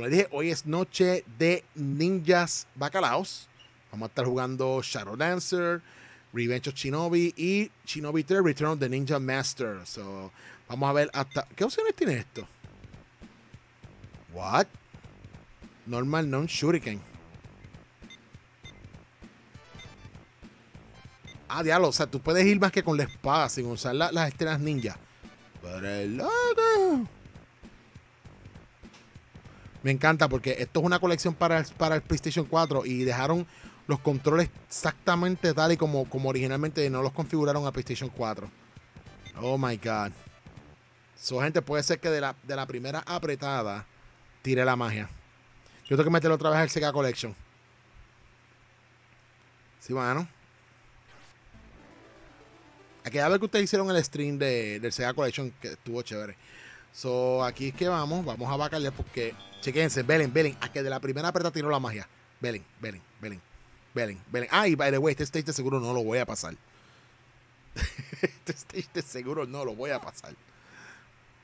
Como les dije, hoy es noche de ninjas bacalaos. Vamos a estar jugando Shadow Dancer, Revenge of Shinobi y Shinobi 3 Return of the Ninja Master. So, vamos a ver hasta. ¿Qué opciones tiene esto? What? Normal non shuriken. Ah, diablo, o sea, tú puedes ir más que con la espada sin usar la- las estrellas ninja. Pero el loco. Me encanta porque esto es una colección para el, para el PlayStation 4 y dejaron los controles exactamente tal y como, como originalmente no los configuraron a PlayStation 4. Oh my god. So, gente, puede ser que de la, de la primera apretada tire la magia. Yo tengo que meterlo otra vez al Sega Collection. Sí, mano. Aquella vez que ustedes hicieron el stream de, del Sega Collection, que estuvo chévere. So, aquí es que vamos, vamos a vacarle porque, chequense, Belen, Belen, a que de la primera apretada tiró la magia. Belen, Belen, Belen, Belen, Belen. Ah, y by the way, este stage seguro no lo voy a pasar. este stage seguro no lo voy a pasar.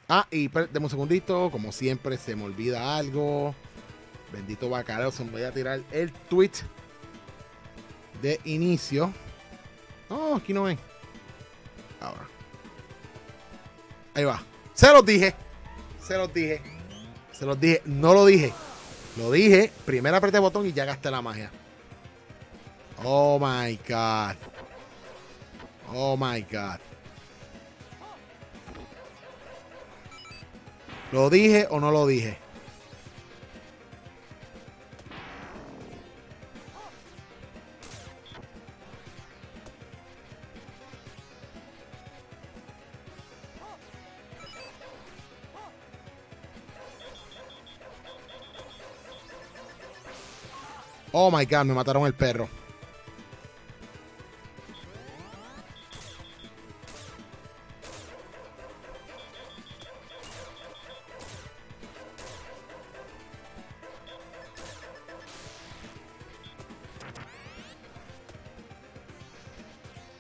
Ah, y deme un segundito, como siempre se me olvida algo. Bendito bacalao, se me voy a tirar el tweet de inicio. No, aquí no ven. Ahora. Ahí va. Se los dije. Se los dije. Se los dije. No lo dije. Lo dije. Primero apreté el botón y ya gasté la magia. Oh my god. Oh my god. ¿Lo dije o no lo dije? Oh my god, me mataron el perro.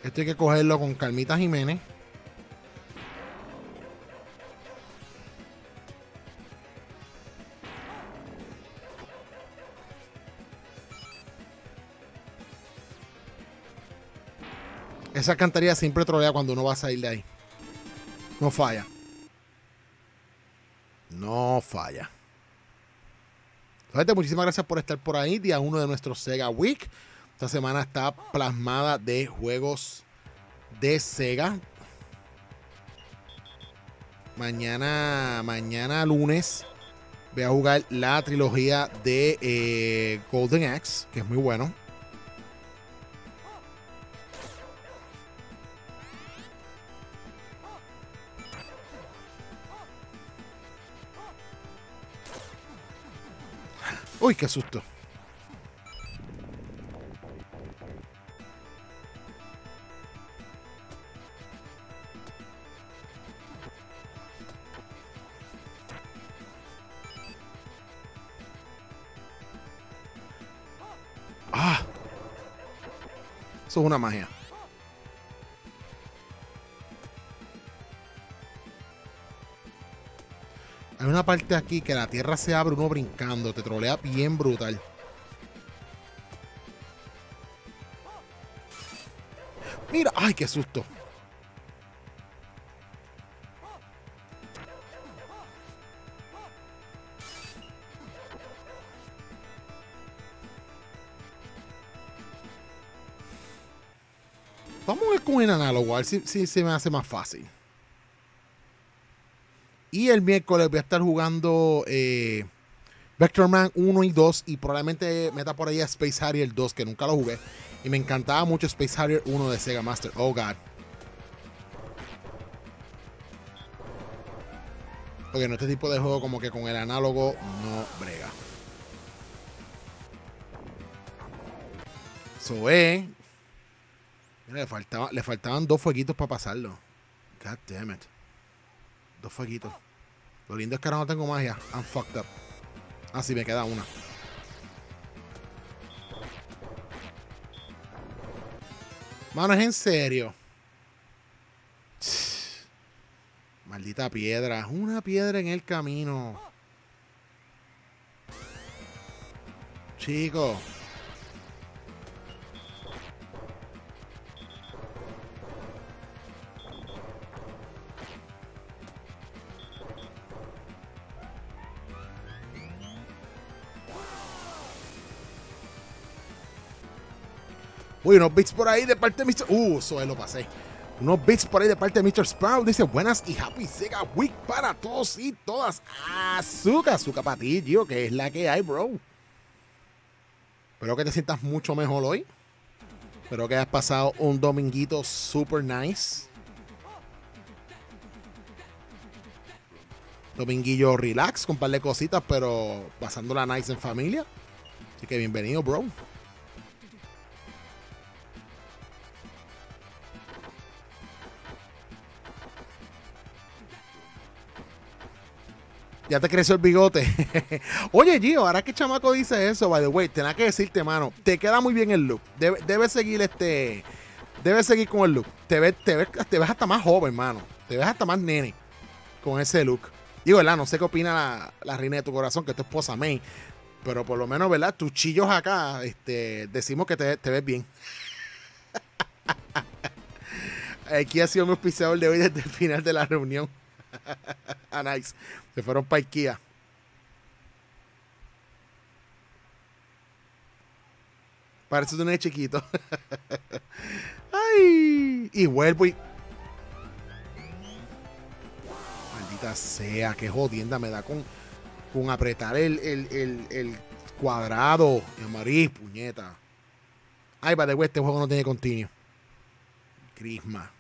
Esto hay que cogerlo con Calmita Jiménez. Esa cantaría siempre trolea cuando uno va a salir de ahí. No falla. No falla. Gente, muchísimas gracias por estar por ahí. Día uno de nuestro Sega Week. Esta semana está plasmada de juegos de Sega. Mañana, mañana lunes voy a jugar la trilogía de eh, Golden Axe, que es muy bueno. Uy, qué susto. Ah. Eso es una magia. Hay una parte aquí que la tierra se abre uno brincando, te trolea bien brutal. Mira, ay, qué susto. Vamos a ver con el análogo, a ver si, si se me hace más fácil. Y el miércoles voy a estar jugando eh, Vector Man 1 y 2 y probablemente meta por ahí a Space Harrier 2, que nunca lo jugué. Y me encantaba mucho Space Harrier 1 de Sega Master. Oh, God. Porque en este tipo de juego como que con el análogo no brega. So, eh. Mira, le, faltaba, le faltaban dos fueguitos para pasarlo. God damn it. Dos fueguitos. Lo lindo es que ahora no tengo magia. I'm fucked up. Ah, sí, me queda una. Mano, es en serio. Maldita piedra. Una piedra en el camino. Chico. Uy, unos bits por ahí de parte de Mr. Uh, eso lo pasé. Unos bits por ahí de parte de Mr. Sprout. Dice buenas y happy Sega Week para todos y todas. Azúcar, azúcar para ti, Gio, que es la que hay, bro. Espero que te sientas mucho mejor hoy. Espero que hayas pasado un dominguito super nice. Dominguillo relax, con un par de cositas, pero pasándola nice en familia. Así que bienvenido, bro. Ya te creció el bigote. Oye, Gio, ahora que chamaco dice eso, by the way, tenía que decirte, mano, te queda muy bien el look. Debes seguir este. Debes seguir con el look. Te ves, te, ves, te ves hasta más joven, mano. Te ves hasta más nene con ese look. Digo, ¿verdad? No sé qué opina la, reina de tu corazón, que es tu esposa May. Pero por lo menos, ¿verdad? Tus chillos acá, este, decimos que te, te ves bien. Aquí ha sido mi auspiciador de hoy desde el final de la reunión. Ah, nice. Se fueron para Ikea. Parece un chiquito. Ay, y vuelvo y. Maldita sea, qué jodienda me da con, con apretar el, el, el, cuadrado. amarillo, puñeta. Ay, va de este juego no tiene continuo. Crisma.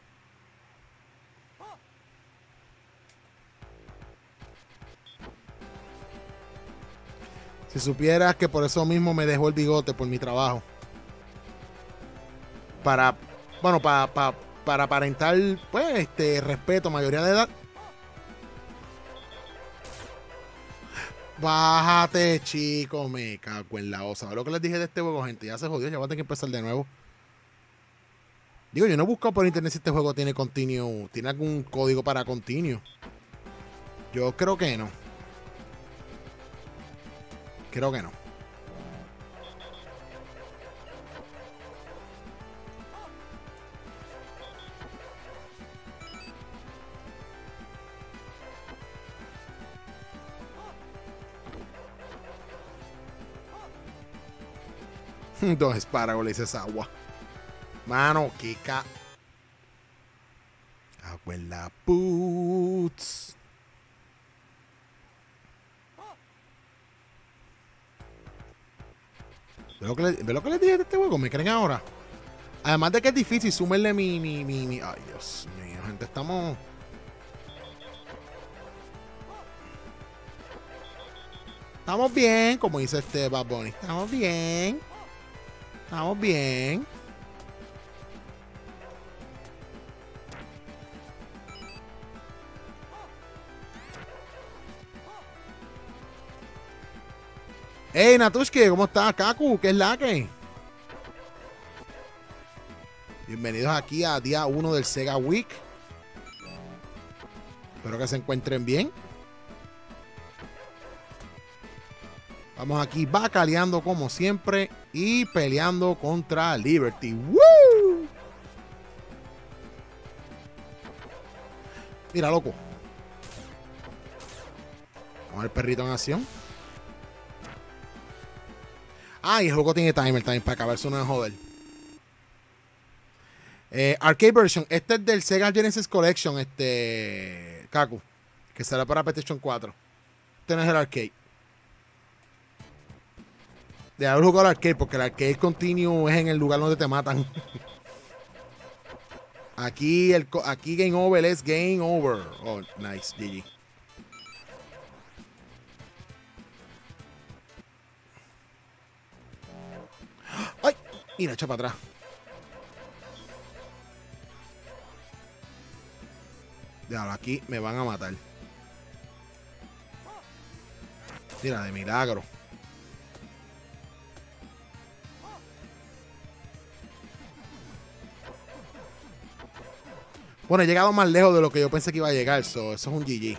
Si supieras que por eso mismo me dejó el bigote por mi trabajo. Para, bueno, para, para, aparentar, pues, este, respeto, mayoría de edad. Bájate, chico, me cago en la osa. Lo que les dije de este juego, gente, ya se jodió, ya va a tener que empezar de nuevo. Digo, yo no he buscado por internet si este juego tiene continuo, tiene algún código para continuo. Yo creo que no. Creo que no. Dos espárragos le dices agua. Mano, Kika. Abuela Putz. ¿Ve lo, que les dije de este juego? ¿Me creen ahora? Además de que es difícil sumarle mi, mi, mi, Ay, Dios mío, gente, estamos... Estamos bien, como dice este Bad Bunny. Estamos bien. Estamos bien. Hey Natushki, ¿cómo estás? Kaku, ¿qué es la que? Bienvenidos aquí a día 1 del Sega Week. Espero que se encuentren bien. Vamos aquí bacaleando como siempre y peleando contra Liberty. ¡Woo! Mira, loco. Vamos al perrito en acción. Ah, y el juego tiene timer también para acabarse uno de joder. Eh, arcade version. Este es del Sega Genesis Collection, este. Kaku. Que será para PlayStation 4. Este no es el arcade. De haber jugado al arcade, porque el arcade continuo es en el lugar donde te matan. aquí, el, aquí Game Over es Game Over. Oh, nice, GG. Y la echa para atrás. Ya, aquí me van a matar. Mira, de milagro. Bueno, he llegado más lejos de lo que yo pensé que iba a llegar. eso es un GG.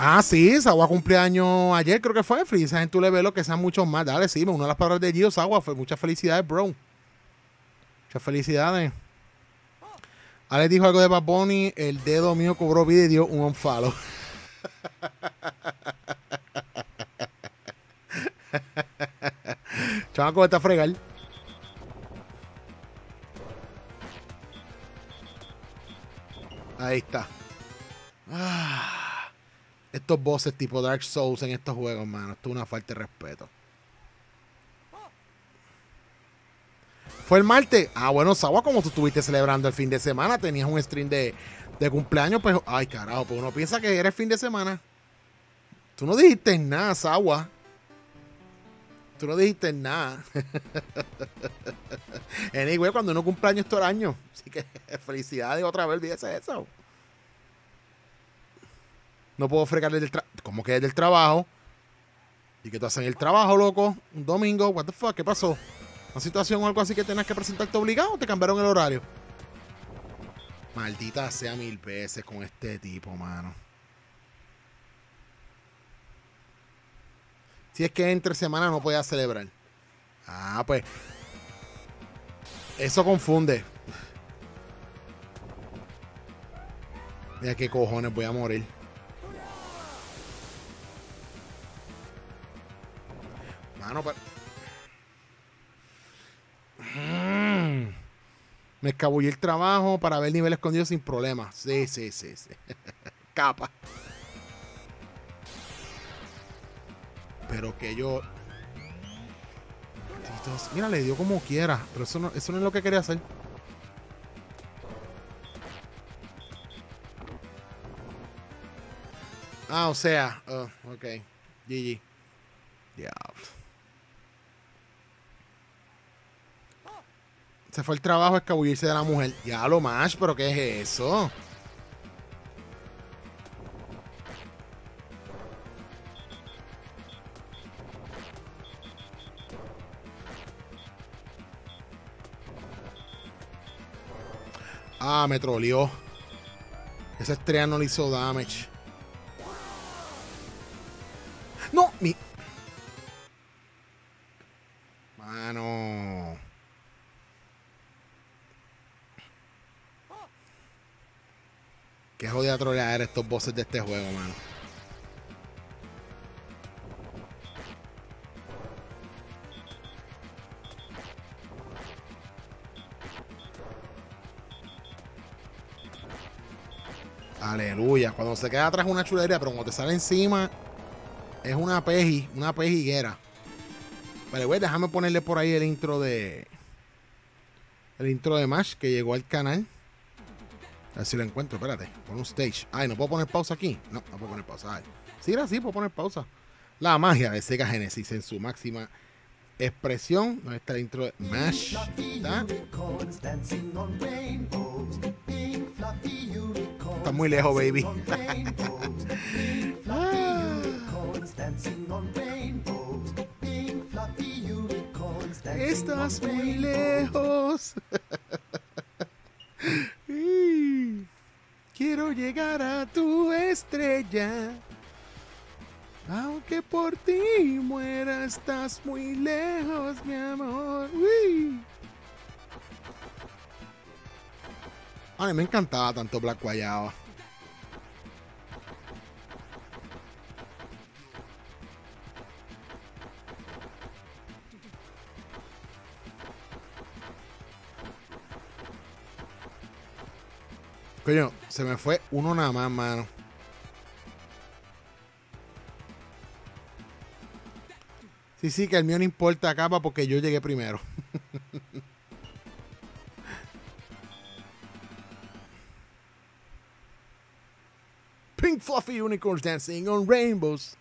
Ah, sí, Sagua cumpleaños ayer, creo que fue. Felicidades en tu level, que sean muchos más. Dale, sí, una de las palabras de Gio Sagua fue muchas felicidades, bro. Muchas felicidades. Alex dijo algo de Bad Bunny, el dedo mío cobró vida y dio un unfollow. Chamaco, está a fregar. Ahí está. Ah, estos bosses tipo Dark Souls en estos juegos, mano. Esto es una falta de respeto. ¿Fue el martes? Ah, bueno, Sawa, como tú estuviste celebrando el fin de semana, tenías un stream de, de cumpleaños, pues, ay, carajo, pues uno piensa que era el fin de semana. Tú no dijiste nada, Sawa. Tú no dijiste nada. anyway, cuando uno cumpleaños todo el año. Así que felicidades otra vez, olvídese eso. No puedo fregarle del trabajo. ¿Cómo que es del trabajo? ¿Y que tú haces el trabajo, loco? Un domingo, what the fuck, ¿qué pasó? ¿Una situación o algo así que tengas que presentarte obligado o te cambiaron el horario? Maldita sea mil veces con este tipo, mano. Si es que entre semana no puedas celebrar. Ah, pues. Eso confunde. Mira qué cojones voy a morir. Mano, pero. Mm. Me escabullí el trabajo para ver nivel escondido sin problema. Sí, sí, sí, sí. Capa. Pero que yo. Mira, le dio como quiera. Pero eso no, eso no es lo que quería hacer. Ah, o sea. Oh, ok. GG. Diablo. Se fue el trabajo a escabullirse de la mujer. Ya lo más, pero ¿qué es eso? Ah, me troleó. Esa estrella no le hizo damage. Trolear estos bosses de este juego, mano. Aleluya. Cuando se queda atrás una chulería, pero cuando te sale encima es una peji, una pejiguera. Vale, güey, déjame ponerle por ahí el intro de. El intro de Mash que llegó al canal. A ver si lo encuentro, espérate. Pon un stage. Ay, ¿no puedo poner pausa aquí? No, no puedo poner pausa. Ay. Sí, era así, puedo poner pausa. La magia de Sega Genesis en su máxima expresión. ¿Dónde está el intro de Mash? ¿Está? Está muy lejos, baby. Estás muy lejos. Quiero llegar a tu estrella. Aunque por ti muera, estás muy lejos, mi amor. Uy. A me encantaba tanto Black Guayaba. Se me fue uno nada más, mano. Sí, sí, que el mío no importa capa porque yo llegué primero. Pink fluffy unicorns dancing on rainbows.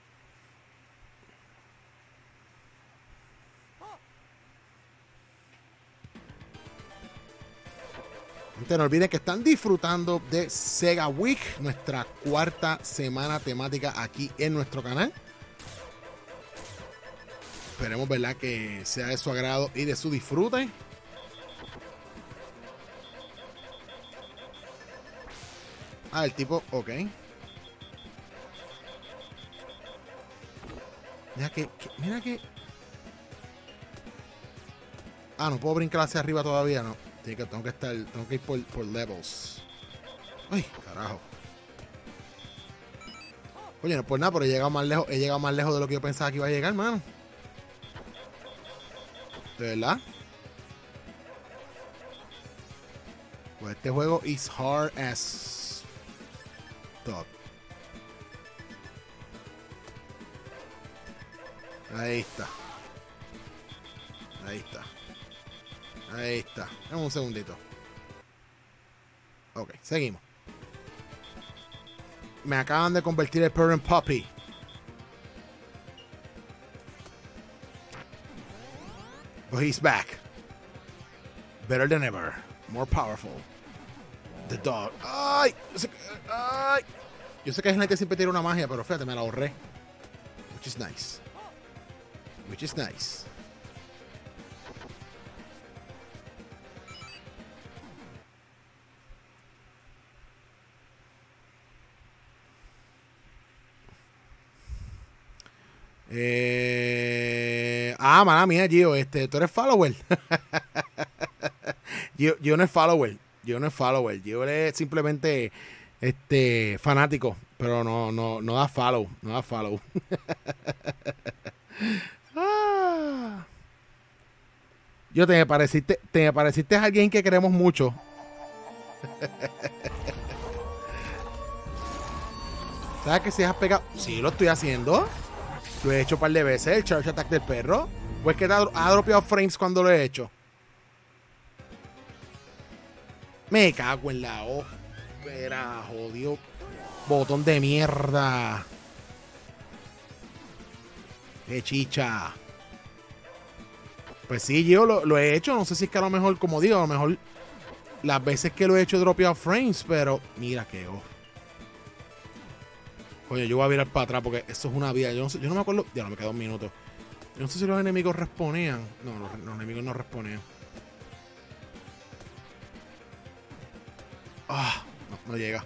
No olviden que están disfrutando de Sega Week, nuestra cuarta semana temática aquí en nuestro canal. Esperemos, ¿verdad? Que sea de su agrado y de su disfrute. Ah, el tipo, ok. Mira que- mira que. Ah, no puedo brincar hacia arriba todavía, no. Que, tengo que estar, tengo que ir por, levels. Ay, carajo. Oye, no por nada, pero he llegado más lejos, he llegado más lejos de lo que yo pensaba que iba a llegar, mano. ¿De verdad? Pues este juego is hard as fuck. Ahí está. Ahí está. Ahí está. Dame un segundito. Ok, seguimos. Me acaban de convertir el Purring Puppy. But he's back. Better than ever. More powerful. The dog. ¡Ay! Yo sé que, ¡Ay! Yo sé que gente siempre tiene una magia, pero fíjate, me la ahorré. Which is nice. Which is nice. Eh, ah, mala mía, Gio. Este, tú eres follower. Gio, Gio no es follower. Gio no es follower. Gio es simplemente este fanático. Pero no, no, no da follow. No da follow. Ah. Yo te me pareciste, te me pareciste a alguien que queremos mucho. ¿Sabes que si has pegado? Sí, lo estoy haciendo. Lo he hecho un par de veces, el Charge Attack del perro. Pues que ha, ha dropeado frames cuando lo he hecho. Me cago en la O. Espera, jodido. Botón de mierda. Qué chicha. Pues sí, yo lo, lo he hecho. No sé si es que a lo mejor, como digo, a lo mejor las veces que lo he hecho he dropeado frames, pero mira que oh. Oye, yo voy a virar para atrás porque eso es una vida. Yo no, me acuerdo. Ya no me queda un minuto. Yo no sé si los enemigos responían. No, los, enemigos no responían. Ah, no, no llega.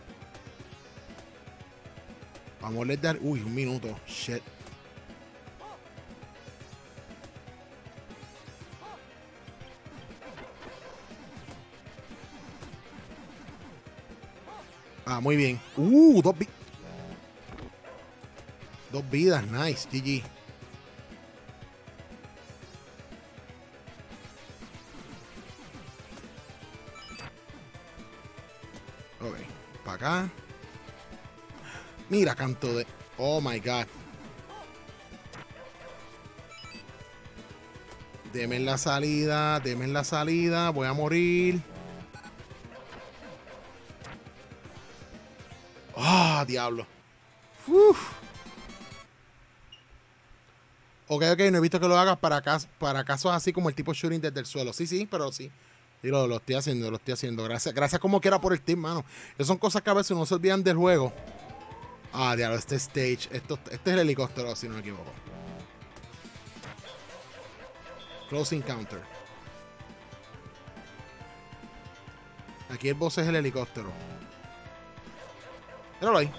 Vamos a dar. Uy, un minuto. Shit. Ah, muy bien. Uh, dos, dos vidas. Nice. GG. Ok. Para acá. Mira, canto de. Oh my god. Deme la salida. Deme la salida. Voy a morir. Ah, diablo. Uf. Ok, ok, no he visto que lo hagas para, para casos así como el tipo shooting desde el suelo. Sí, sí, pero sí. Sí, lo, lo estoy haciendo, lo estoy haciendo. Gracias, gracias como quiera por el team, mano. Esas son cosas que a veces no se olvidan del juego. Ah, diablo, este stage. Esto, este es el helicóptero, si no me equivoco. Close encounter. Aquí el boss es el helicóptero. Míralo ahí.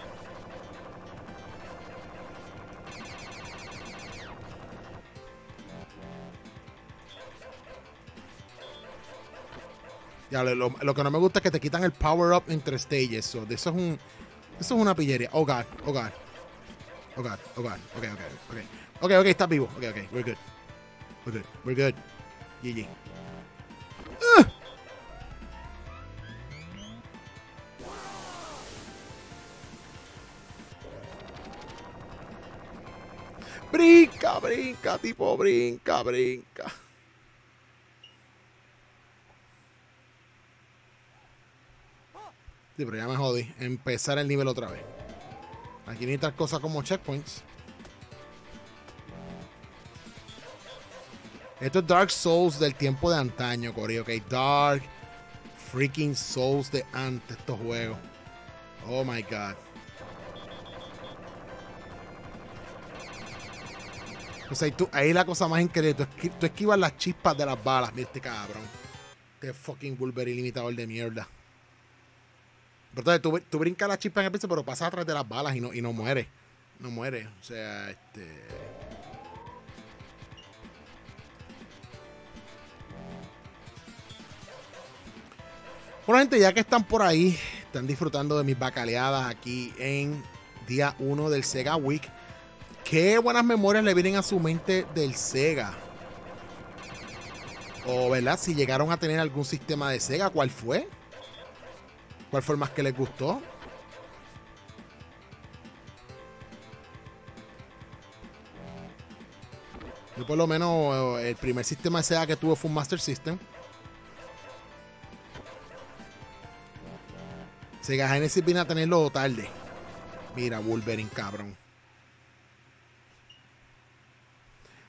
Ya, lo, que no me gusta es que te quitan el power up entre stages. So, eso es un. Eso es una pillería. Oh god, oh god. Oh god, oh god. Ok, ok, ok. Ok, ok, estás vivo. Ok, ok, we're good. We're good, we're good. GG. Ah. Brinca, brinca, tipo, brinca, brinca. Sí, pero ya me jodí. Empezar el nivel otra vez. Aquí necesitas cosas como checkpoints. Esto es Dark Souls del tiempo de antaño, Cory, ok. Dark freaking Souls de antes estos juegos. Oh my god. O sea, tú, ahí la cosa más increíble. Tú, esqui- tú esquivas las chispas de las balas. Mira este cabrón. Este fucking Wolverine limitador de mierda. Pero tú, tú brincas la chispa en el piso, pero pasas atrás de las balas y no, y no mueres. No mueres. O sea, este. Bueno, gente, ya que están por ahí, están disfrutando de mis bacaleadas aquí en día 1 del Sega Week. Qué buenas memorias le vienen a su mente del Sega. O, ¿verdad? Si llegaron a tener algún sistema de Sega, ¿cuál fue? ¿Cuál fue el más que les gustó? Por lo menos el primer sistema de Sega que tuve fue un Master System. Sega Genesis vine a tenerlo tarde. Mira, Wolverine, cabrón.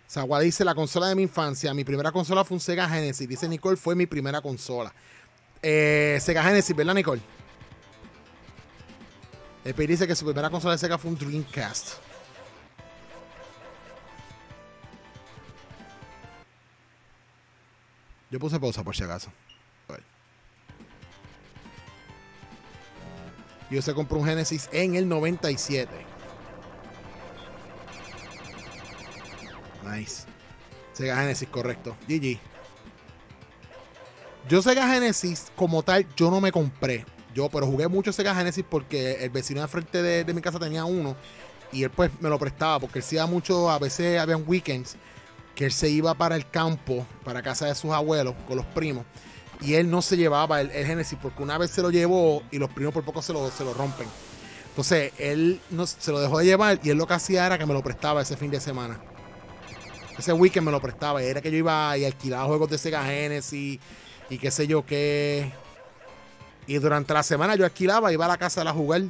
Sagua dice la consola de mi infancia. Mi primera consola fue un Sega Genesis. Dice Nicole, fue mi primera consola. Eh, Sega Genesis, ¿verdad, Nicole? El dice que su primera consola de Sega fue un Dreamcast. Yo puse pausa por si acaso. Yo se compró un Genesis en el 97. Nice. Sega Genesis, correcto. GG. Yo Sega Genesis, como tal, yo no me compré. Yo, pero jugué mucho Sega Genesis porque el vecino de frente de, mi casa tenía uno. Y él pues me lo prestaba porque él se iba mucho, a veces habían weekends que él se iba para el campo, para casa de sus abuelos, con los primos y él no se llevaba el, Genesis porque una vez se lo llevó y los primos por poco se lo, se lo rompen. Entonces él no, se lo dejó de llevar y él lo que hacía era que me lo prestaba ese fin de semana. Ese weekend me lo prestaba. Y era que yo iba y alquilaba juegos de Sega Genesis y qué sé yo qué. Y durante la semana yo alquilaba, iba a la casa de la jugar.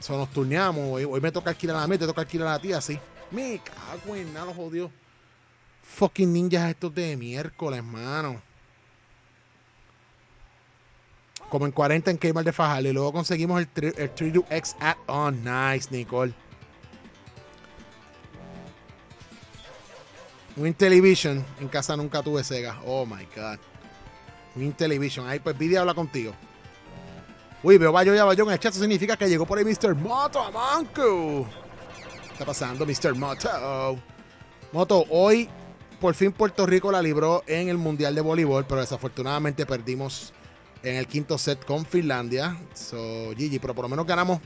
So, nos turneamos. Hoy, me toca alquilar a mí, te toca alquilar a la tía, así. Me cago en nada, jodió. Fucking ninjas estos de miércoles, hermano como en 40 en Kmart de Fajal. Y luego conseguimos el, 3DX add-on. Nice, Nicole. Un Intellivision. En casa nunca tuve Sega. Oh my God. Un Intellivision. Ahí pues Vidi habla contigo. Uy, veo Bayo y Bayón en el chat. Eso significa que llegó por ahí Mr. Moto Amanco. ¿Qué está pasando, Mr. Moto? Moto, hoy por fin Puerto Rico la libró en el Mundial de Voleibol, pero desafortunadamente perdimos en el quinto set con Finlandia. So, GG, pero por lo menos ganamos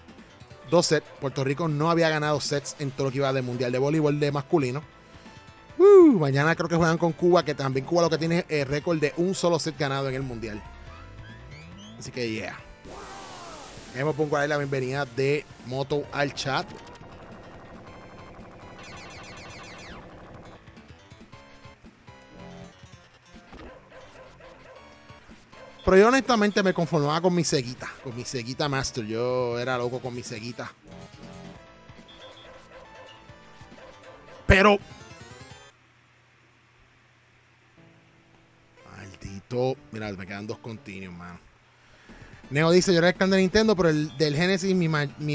dos sets. Puerto Rico no había ganado sets en todo lo que iba del Mundial de Voleibol de masculino. Mañana creo que juegan con Cuba, que también Cuba lo que tiene es el récord de un solo set ganado en el Mundial. Así que, yeah. Hemos pongo ahí la bienvenida de Moto al chat. Pero yo honestamente me conformaba con mi ceguita, con mi ceguita Master. Yo era loco con mi ceguita. Pero. Maldito. Mira, me quedan dos continuos, mano. Neo dice, yo era el can de Nintendo, pero el del Genesis, mi,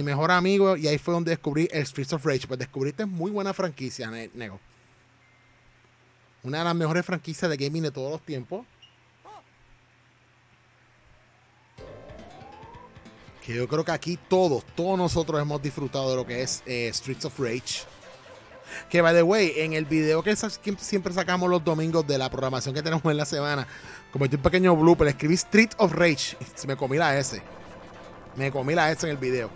mejor amigo, y ahí fue donde descubrí el Streets of Rage. Pues descubriste muy buena franquicia, Nego. Una de las mejores franquicias de gaming de todos los tiempos. que yo creo que aquí todos, todos nosotros hemos disfrutado de lo que es eh, Streets of Rage. Que, by the way, en el video que siempre sacamos los domingos de la programación que tenemos en la semana, como un pequeño blooper, escribí Street of Rage. Me comí la S. Me comí la S en el video.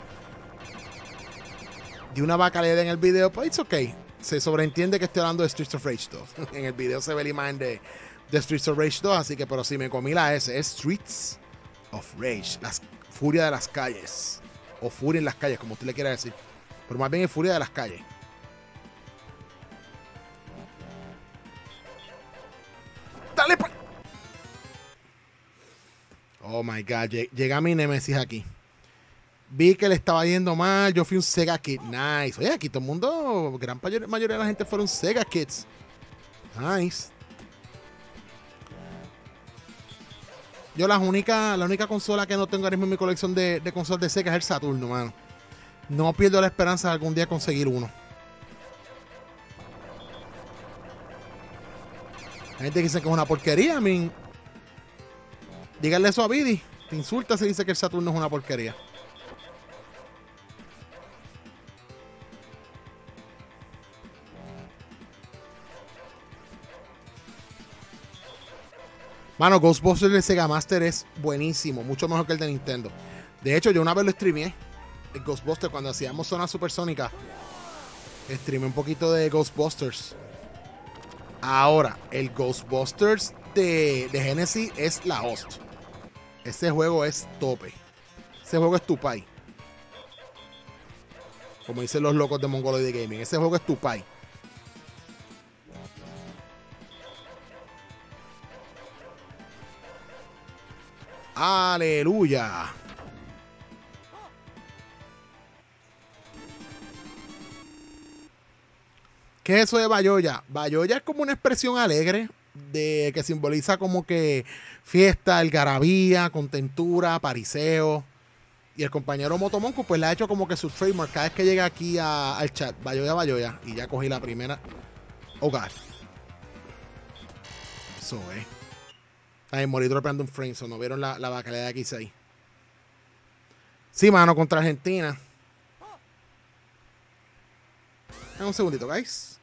Di una bacalera en el video, pues it's ok. Se sobreentiende que estoy hablando de Streets of Rage 2. en el video se ve la imagen de, Streets of Rage 2, así que, pero sí, me comí la S. Es Streets of Rage. Las Furia de las calles. O Furia en las calles, como usted le quiera decir. Pero más bien es Furia de las calles. Dale pa Oh my god, llega mi Nemesis aquí. Vi que le estaba yendo mal. Yo fui un Sega Kid. Nice. Oye, aquí todo el mundo, gran mayoría de la gente fueron Sega Kids. Nice. Yo la única, la única consola que no tengo ahora mismo en mi colección de, de consolas de Sega es el Saturno, mano. No pierdo la esperanza de algún día conseguir uno. Hay gente dice que es una porquería, a mí. Díganle eso a Bidi. Te insulta si dice que el Saturno es una porquería. Mano, Ghostbusters de Sega Master es buenísimo, mucho mejor que el de Nintendo. De hecho, yo una vez lo streameé, el Ghostbusters, cuando hacíamos zona supersónica. Streamé un poquito de Ghostbusters. Ahora, el Ghostbusters de Genesis es la host. Ese juego es tope. Ese juego es Tupai. Como dicen los locos de Mongoloid Gaming. Ese juego es Tupai. Aleluya. ¿Qué es eso de Bayoya? Bayoya es como una expresión alegre de que simboliza como que fiesta, algarabía, contentura, pariseo. Y el compañero Motomonco pues le ha hecho como que su trademark cada vez que llega aquí al chat. Bayoya, Bayoya. Y ya cogí la primera. Oh, God. Eso es. Ay, morí dropeando un frame, ¿no vieron la, la bacalea de aquí 6? Sí, mano, contra Argentina. un segundito, guys.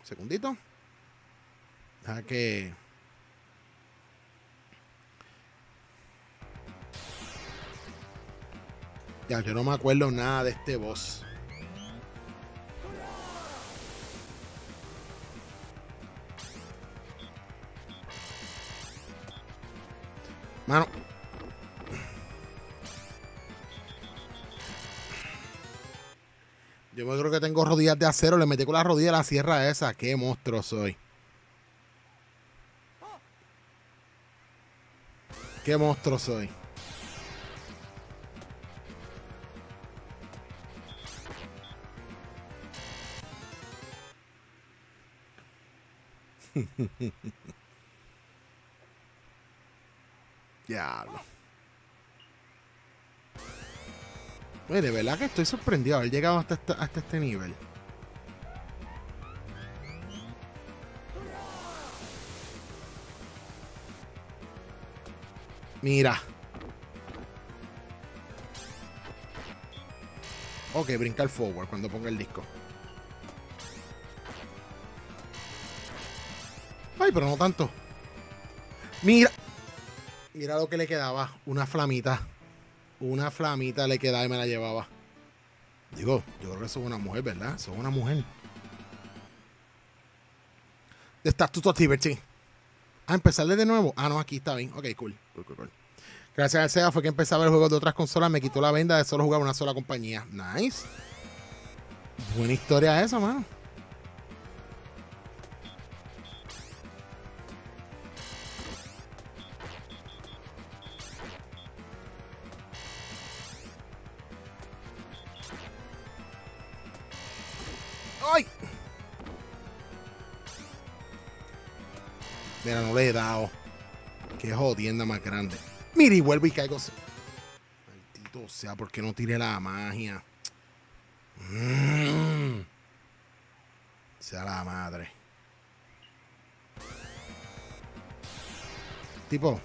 Un segundito. Deja que. Ya, yo no me acuerdo nada de este boss. Mano. Yo me creo que tengo rodillas de acero. Le metí con la rodilla a la sierra esa. Qué monstruo soy. Qué monstruo soy. Diablo. Oye, de verdad que estoy sorprendido haber llegado hasta hasta este nivel. Mira. Ok, brinca el forward cuando ponga el disco. Ay, pero no tanto. Mira. Mira lo que le quedaba. Una flamita. Una flamita le quedaba y me la llevaba. Digo, yo creo que es una mujer, ¿verdad? Es una mujer. Estás tú, Liberty. Ah, empezarle de nuevo. Ah, no, aquí está bien. Ok, cool. Gracias al Sega fue que empezaba el juego de otras consolas. Me quitó la venda de solo jugar una sola compañía. Nice. Buena historia esa, mano. Mira, no le he dado. Qué jodienda más grande. Mira, y vuelvo y caigo. Maldito sea, ¿por qué no tiré la magia? Mm. Sea la madre. Tipo.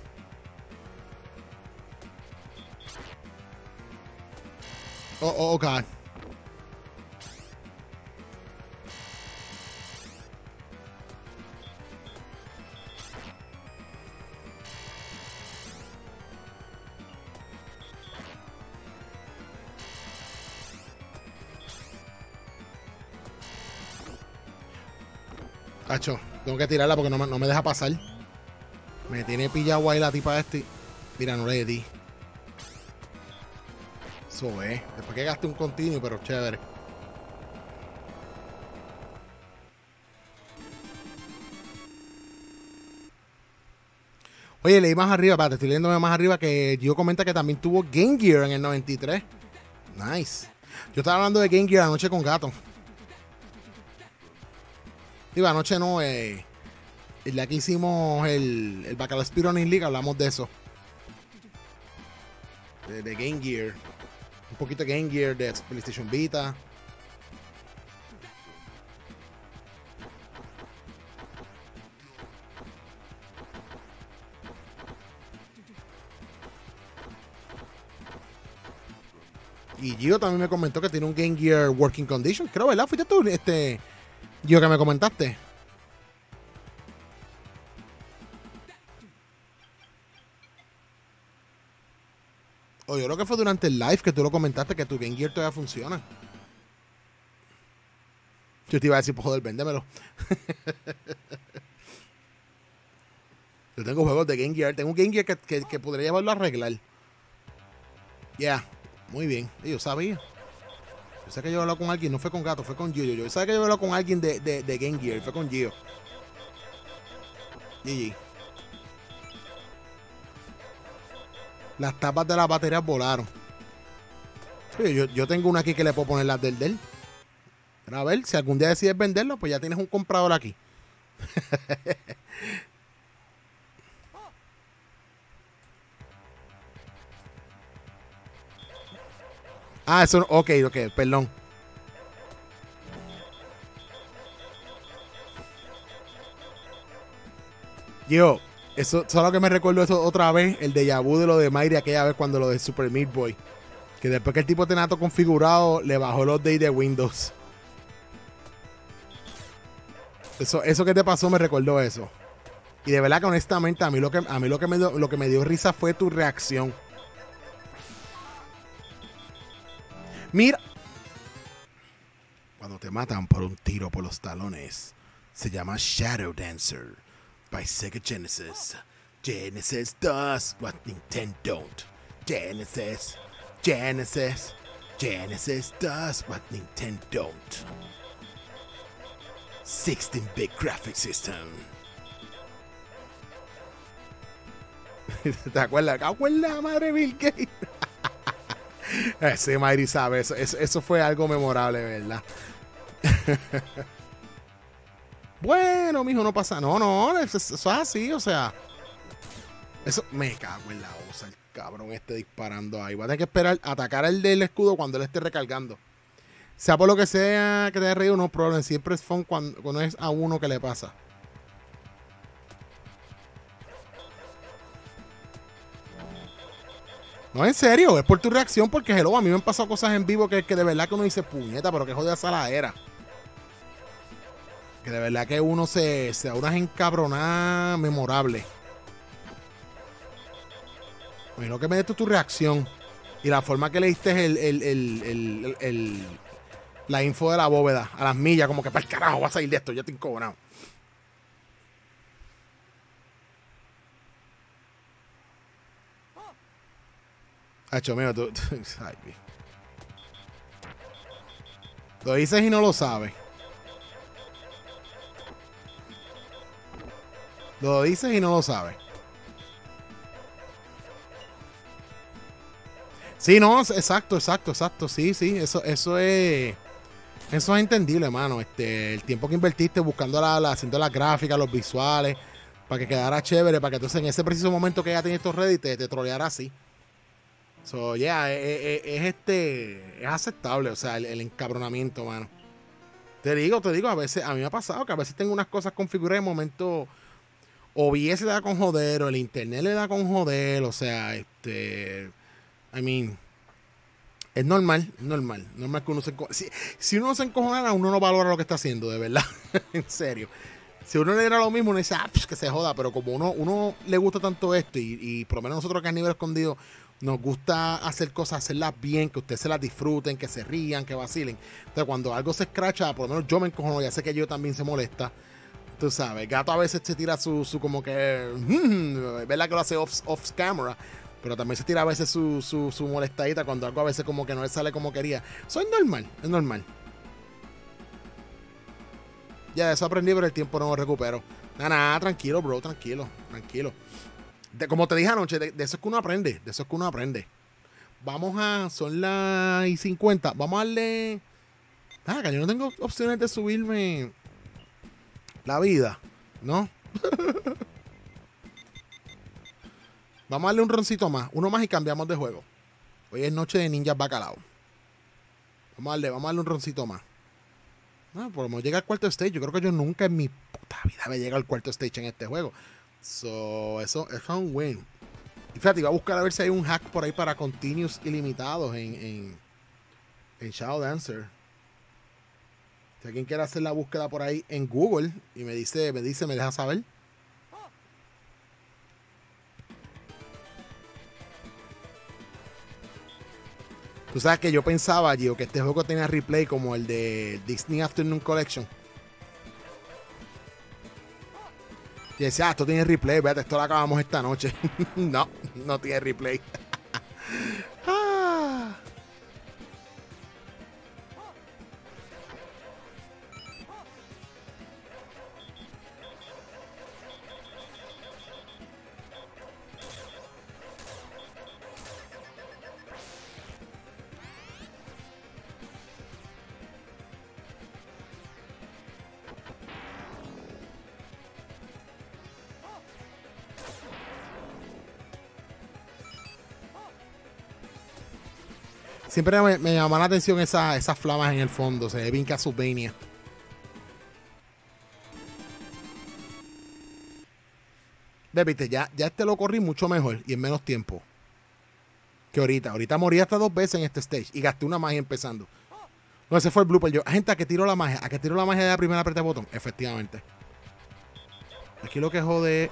Oh, oh, oh, God. Tengo que tirarla porque no me, no me deja pasar. Me tiene pillado ahí la tipa este. Mira, no le di. Eso es. Después que gaste un continuo, pero chévere. Oye, leí más arriba, te estoy leyendo más arriba que yo comenta que también tuvo Game Gear en el 93. Nice. Yo estaba hablando de Game Gear anoche con Gato. Digo, anoche no, eh, que hicimos el, el Bacalao Speedrunning League hablamos de eso. De, de, Game Gear. Un poquito de Game Gear, de PlayStation Vita. Y Gio también me comentó que tiene un Game Gear Working Condition. Creo, ¿verdad? Fuiste tú, este, yo que me comentaste. O yo creo que fue durante el live que tú lo comentaste que tu Game Gear todavía funciona. Yo te iba a decir, pues joder, véndemelo. yo tengo juegos de Game Gear. Tengo un Game Gear que, que, podría llevarlo a arreglar. Ya, muy bien. Yo sabía. Sé que yo hablado con alguien, no fue con Gato, fue con Gio. Yo sé que yo hablado con alguien de, de, Game Gear, fue con Gio. GG. Las tapas de las baterías volaron. yo, yo, tengo una aquí que le puedo poner las del del. a ver, si algún día decides venderlo, pues ya tienes un comprador aquí. Ah, eso, ok, ok, perdón. Yo, eso solo que me recuerdo eso otra vez, el de Yabu de lo de Mayri aquella vez cuando lo de Super Meat Boy. Que después que el tipo tenía todo configurado, le bajó los days de Windows. Eso, eso que te pasó me recordó eso. Y de verdad que honestamente a mí lo que, a mí lo que, me, lo que me dio risa fue tu reacción. Mira. Cuando te matan por un tiro por los talones, se llama Shadow Dancer by Sega Genesis. Genesis does what Nintendo don't. Genesis, Genesis, Genesis does what Nintendo don't. 16-bit graphic system. ¿Te acuerdas? ¿Te madre Bill Gates? Sí, Mayri sabe, eso, eso, fue algo memorable, ¿verdad? bueno, mijo, no pasa. No, no, eso, es así, o sea. Eso me cago en la osa, el cabrón este disparando ahí. Va a tener que esperar atacar el del escudo cuando él esté recargando. Sea por lo que sea que te haya reído, no problema. Siempre es fun cuando, cuando es a uno que le pasa. No, en serio, es por tu reacción, porque hello, a mí me han pasado cosas en vivo que, que de verdad que uno dice, puñeta, pero que jodida era. Que de verdad que uno se, se da unas encabronadas memorables. lo que me diste tu reacción y la forma que le diste el, el, el, la info de la bóveda a las millas, como que para el carajo vas a salir de esto, ya te encobrado. Hacho mío, tú. lo dices y no lo sabes. Lo dices y no lo sabes. Sí, no, exacto, exacto, exacto. Sí, sí, eso, eso es. Eso es entendible, hermano. Este, el tiempo que invertiste buscando la, haciendo las gráficas, los visuales, para que quedara chévere, para que entonces en ese preciso momento que ya tienes estos ready te troleara así. So, yeah, es, e, e, es, este. Es aceptable, o sea, el, encabronamiento, mano. Te digo, te digo, a veces, a mí me ha pasado que a veces tengo unas cosas configuradas en momento. OBS le da con joder, o el internet le da con joder, o sea, este. I mean. Es normal, es normal. Normal que uno se si, si uno se encojona, uno no valora lo que está haciendo, de verdad. en serio. Si uno le diera lo mismo, uno dice, ah, que se joda, pero como uno, uno le gusta tanto esto, y, y por lo menos nosotros que a nivel escondido nos gusta hacer cosas, hacerlas bien, que ustedes se las disfruten, que se rían, que vacilen. Entonces, cuando algo se escracha, por lo menos yo me encojono, ya sé que yo también se molesta. Tú sabes, gato a veces se tira su, su como que, mm, ¿verdad que lo hace off, off camera? Pero también se tira a veces su, su, su molestadita cuando algo a veces como que no le sale como quería. Eso es normal, es normal. Ya, eso aprendí, pero el tiempo no lo recupero. Nada, nada, tranquilo, bro, tranquilo, tranquilo como te dije anoche, de, eso es que uno aprende. De eso es que uno aprende. Vamos a. Son las y 50. Vamos a darle. Ah, que yo no tengo opciones de subirme la vida, ¿no? vamos a darle un roncito más. Uno más y cambiamos de juego. Hoy es noche de ninjas bacalao. Vamos a darle, vamos a darle un roncito más. No, por lo menos al cuarto stage. Yo creo que yo nunca en mi puta vida me llega al cuarto stage en este juego. So, eso, es un win. Y fíjate, iba a buscar a ver si hay un hack por ahí para continuos ilimitados en, en, en Shadow Dancer. Si alguien quiere hacer la búsqueda por ahí en Google y me dice, me dice, me deja saber. Tú sabes que yo pensaba, Gio, que este juego tenía replay como el de Disney Afternoon Collection. Y decía, ah, esto tiene replay, vete, esto lo acabamos esta noche. no, no tiene replay. ah. Siempre me, me llama la atención esa- esas flamas en el fondo. Se ve bien Castlevania. Viste, ya, ya este lo corrí mucho mejor y en menos tiempo que ahorita. Ahorita morí hasta dos veces en este stage y gasté una magia empezando. No, ese fue el blooper. Yo, gente, a que tiro la magia, a que tiro la magia de la primera apreté botón. Efectivamente. Aquí lo que jode.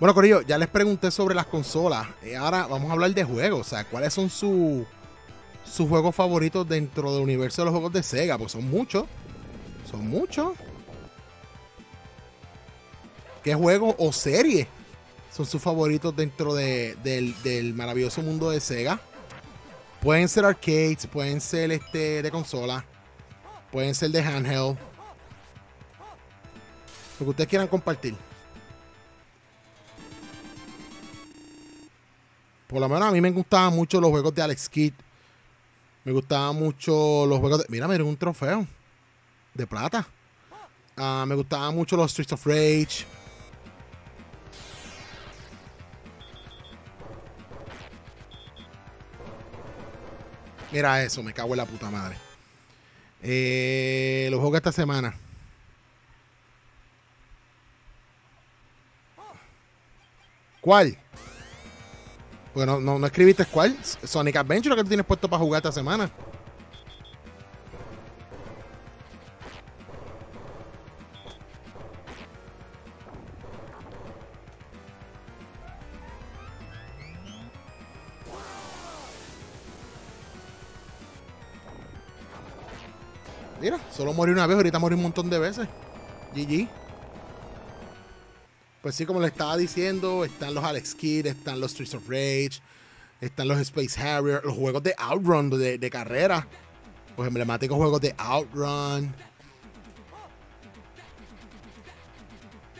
Bueno, Corillo, ya les pregunté sobre las consolas. Eh, ahora vamos a hablar de juegos. O sea, ¿cuáles son su- sus juegos favoritos dentro del universo de los juegos de Sega? Pues son muchos. Son muchos. ¿Qué juegos o series son sus favoritos dentro de- del, del maravilloso mundo de Sega? Pueden ser arcades, pueden ser este de consola, pueden ser de handheld. Lo que ustedes quieran compartir. Por lo menos a mí me gustaban mucho los juegos de Alex Kidd. Me gustaban mucho los juegos de. Mira, me un trofeo de plata. Ah, me gustaban mucho los Streets of Rage. Mira eso, me cago en la puta madre. Eh, los juegos de esta semana. ¿Cuál? Bueno, no, no escribiste cuál. Sonic Adventure, lo que tú tienes puesto para jugar esta semana. Mira, solo morí una vez, ahorita morí un montón de veces. GG. Pues sí, como le estaba diciendo, están los Alex Kidd, están los Streets of Rage, están los Space Harrier, los juegos de Outrun de, carrera, los emblemáticos juegos de Outrun.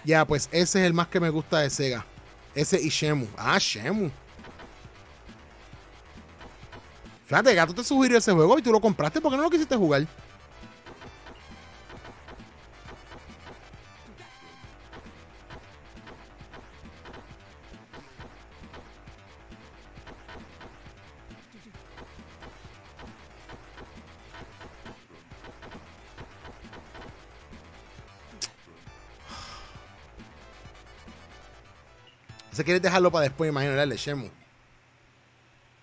Ya, pues ese es el más que me gusta de Sega. Ese y Shemu. Ah, Shemu. Fíjate, Gato te sugirió ese juego y tú lo compraste porque no lo quisiste jugar. Se quieres dejarlo para después, imagino, de Shemu.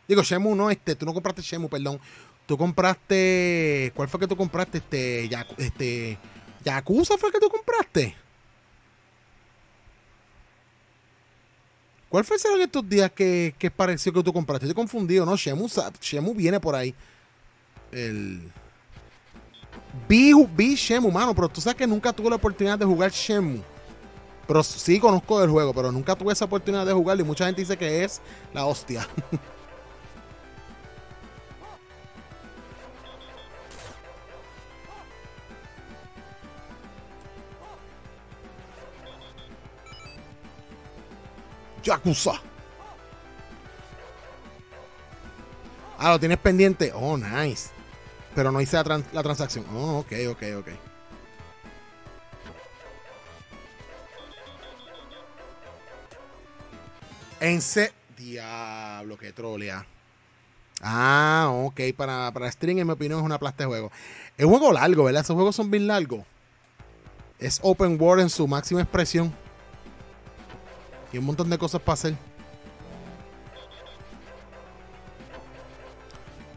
Digo, Shemu no, este, tú no compraste Shemu, perdón. Tú compraste. ¿Cuál fue que tú compraste? Este. Este Yakuza fue el que tú compraste. ¿Cuál fue ese en estos días que, que pareció que tú compraste? Estoy confundido, ¿no? Shemu, Shemu viene por ahí. El. Vi, vi Shemu, mano, pero tú sabes que nunca tuve la oportunidad de jugar Shemu. Pero sí conozco del juego, pero nunca tuve esa oportunidad de jugarlo y mucha gente dice que es la hostia. Yakuza. Ah, lo tienes pendiente. Oh, nice. Pero no hice la, la transacción. Oh, ok, ok, ok. En se... Diablo, que trolea. Ah, ok. Para, para en mi opinión, es una plasta de juego. Es un juego largo, ¿verdad? Esos juegos son bien largos. Es open world en su máxima expresión. Y un montón de cosas para hacer.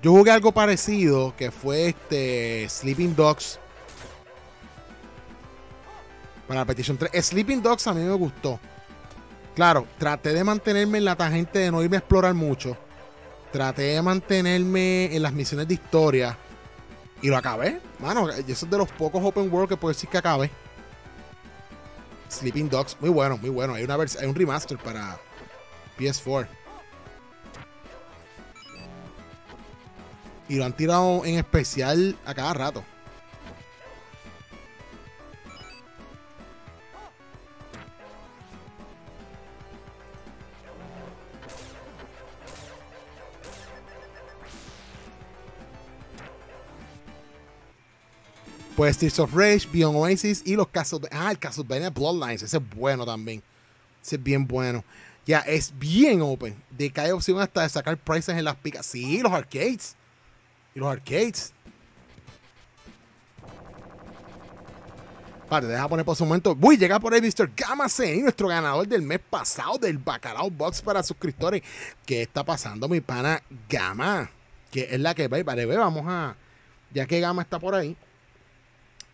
Yo jugué algo parecido que fue este Sleeping Dogs. Para la petición 3. Sleeping Dogs a mí me gustó. Claro, traté de mantenerme en la tangente de no irme a explorar mucho. Traté de mantenerme en las misiones de historia. Y lo acabé. Mano, eso es de los pocos open world que puedo decir que acabé. Sleeping Dogs, muy bueno, muy bueno. Hay, una hay un remaster para PS4. Y lo han tirado en especial a cada rato. Pues Streets of Rage, Beyond Oasis y los casos Ah, el Castlevania Bloodlines. Ese es bueno también. Ese es bien bueno. Ya, es bien open. De que hay opción hasta de sacar prices en las picas. Sí, los arcades. Y los arcades. Vale, deja poner por su momento. Uy, llega por ahí Mr. Gamma nuestro ganador del mes pasado del Bacalao Box para suscriptores. ¿Qué está pasando, mi pana Gama? Que es la que ve, vale, vamos a. Ya que Gama está por ahí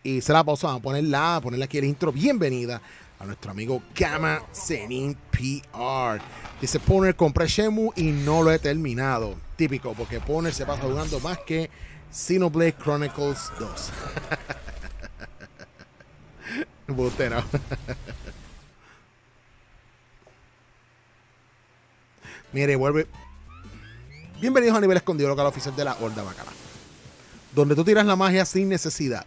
y se la pausa, a ponerla, a ponerle aquí el intro. Bienvenida a nuestro amigo Gamma Zenin PR. Dice Poner, compré Shemu y no lo he terminado. Típico, porque Poner se pasa jugando más que Xenoblade Chronicles 2. Butero. Mire, vuelve. Bienvenidos a Nivel Escondido, local oficial de la Horda Bacala. Donde tú tiras la magia sin necesidad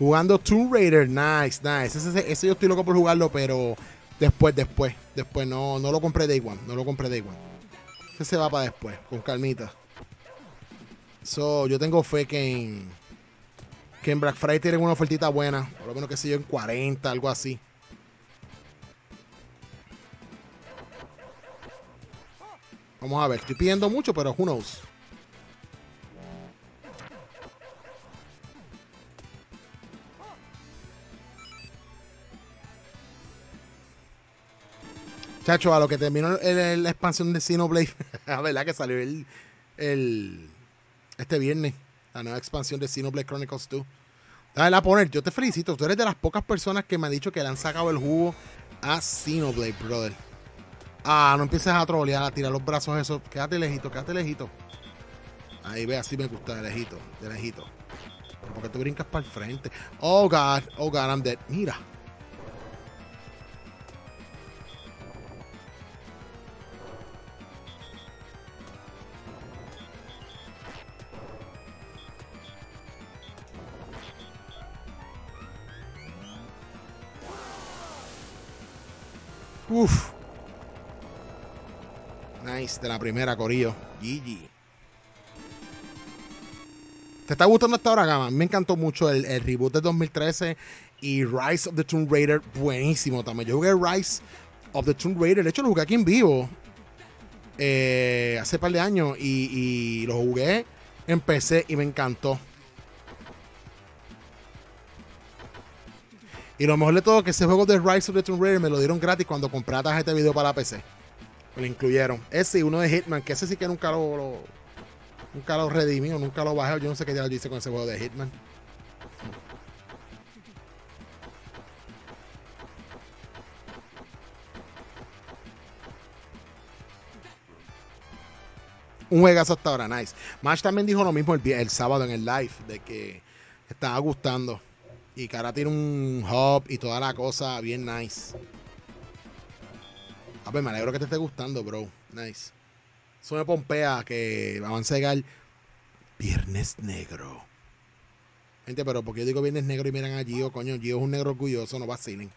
Jugando Tomb Raider, nice, nice. Ese, yo estoy loco por jugarlo, pero después, después, después. No, no lo compré Day One, no lo compré Day One. Ese se va para después, con calmita. So, yo tengo fe que en, que en Black Friday tienen una ofertita buena. Por lo menos que sé yo, en 40, algo así. Vamos a ver, estoy pidiendo mucho, pero who knows. Chacho, a lo que terminó la expansión de Xenoblade, a verdad que salió el, este viernes, la nueva expansión de Xenoblade Chronicles 2. Dale a poner, yo te felicito, tú eres de las pocas personas que me han dicho que le han sacado el jugo a Xenoblade, brother. Ah, no empieces a trolear, a tirar los brazos eso. Quédate lejito, quédate lejito. Ahí ve, así me gusta, de lejito, de lejito. Porque tú brincas para el frente. Oh God, oh God, I'm dead. Mira. Uf. Nice, de la primera, Corillo. GG. ¿Te está gustando hasta ahora, Gama? Me encantó mucho el, reboot de 2013 y Rise of the Tomb Raider. Buenísimo también. Yo jugué Rise of the Tomb Raider. De hecho, lo jugué aquí en vivo eh, hace par de años y, y lo jugué en PC y me encantó. Y lo mejor de todo que ese juego de Rise of the Tomb Raider me lo dieron gratis cuando compré la tarjeta de video para la PC. Lo incluyeron. Ese y uno de Hitman, que ese sí que nunca lo, nunca lo redimí o nunca lo bajé. Yo no sé qué ya lo dice con ese juego de Hitman. Un juegazo hasta ahora, nice. Mash también dijo lo mismo el sábado en el live, de que estaba gustando. Y que ahora tiene un hub y toda la cosa bien nice. A ver, me alegro que te esté gustando, bro. Nice. Eso me pompea que avance llegar Viernes Negro. Gente, pero ¿por qué yo digo Viernes Negro y miran a Gio? Coño, Gio es un negro orgulloso, no vacilen.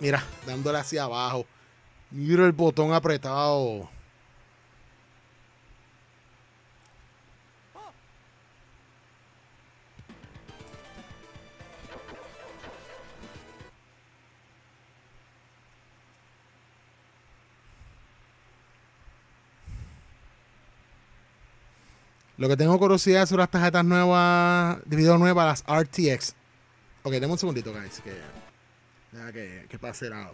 Mira, dándole hacia abajo. Mira el botón apretado. Lo que tengo curiosidad son las tarjetas nuevas, de video nuevas, las RTX. Ok, demos un segundito, guys, que, deja que, que pase la,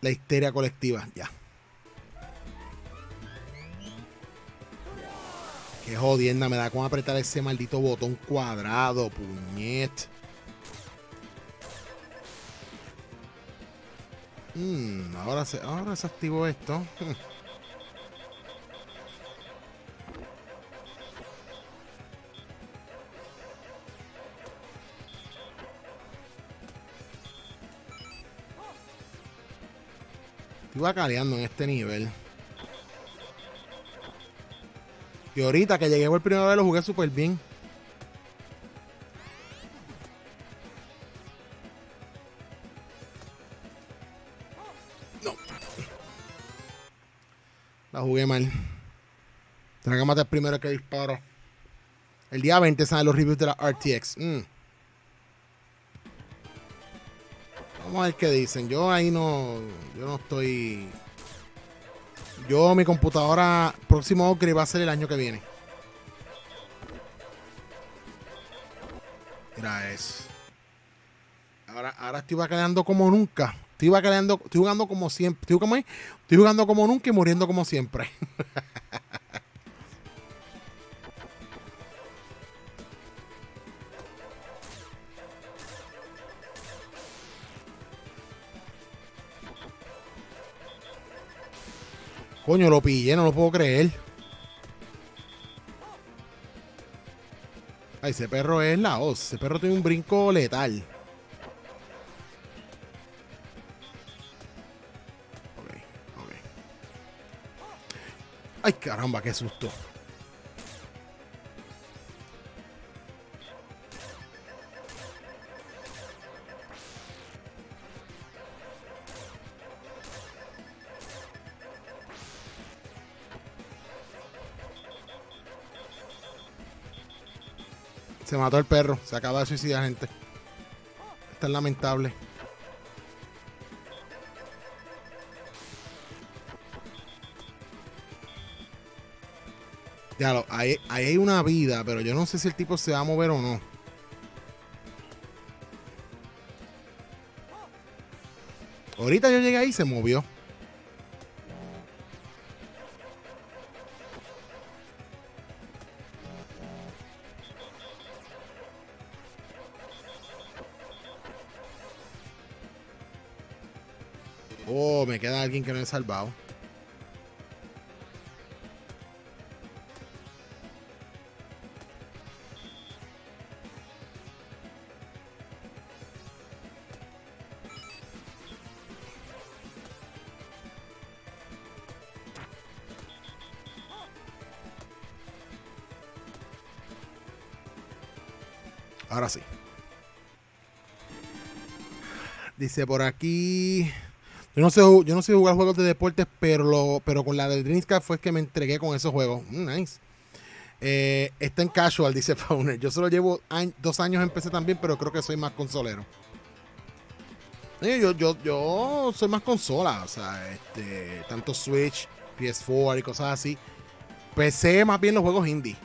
la histeria colectiva, ya. Qué jodienda me da con apretar ese maldito botón cuadrado, puñet. Mm, ahora, se, ahora se activó esto. Estoy caleando en este nivel. Y ahorita que llegué por primera vez lo jugué súper bien. No. La jugué mal. Tengo que matar primero que disparo. El día 20 salen los reviews de la RTX. Mm. Vamos a ver qué dicen. Yo ahí no. Yo no estoy. Yo, mi computadora, próximo upgrade va a ser el año que viene. Mira eso. Ahora, ahora estoy bacaleando como nunca. Estoy bacaleando, estoy jugando como siempre. Estoy, como, estoy jugando como nunca y muriendo como siempre. Coño, lo pillé, no lo puedo creer. Ay, ese perro es la hoz. Ese perro tiene un brinco letal. Ok, ok. Ay, caramba, qué susto. Se mató el perro. Se acaba de suicidar, gente. Esto es lamentable. Ya, lo, ahí, ahí hay una vida, pero yo no sé si el tipo se va a mover o no. Ahorita yo llegué ahí y se movió. He salvado. Ahora sí. Dice por aquí. Yo no sé, yo no sé jugar juegos de deportes, pero lo, pero con la de Dreamcast fue que me entregué con esos juegos. Mm, nice. Eh, está en casual, dice Fauner. Yo solo llevo dos años en PC también, pero creo que soy más consolero. Yo, yo, yo soy más consola, o sea, este, tanto Switch, PS4 y cosas así. PC más bien los juegos indie.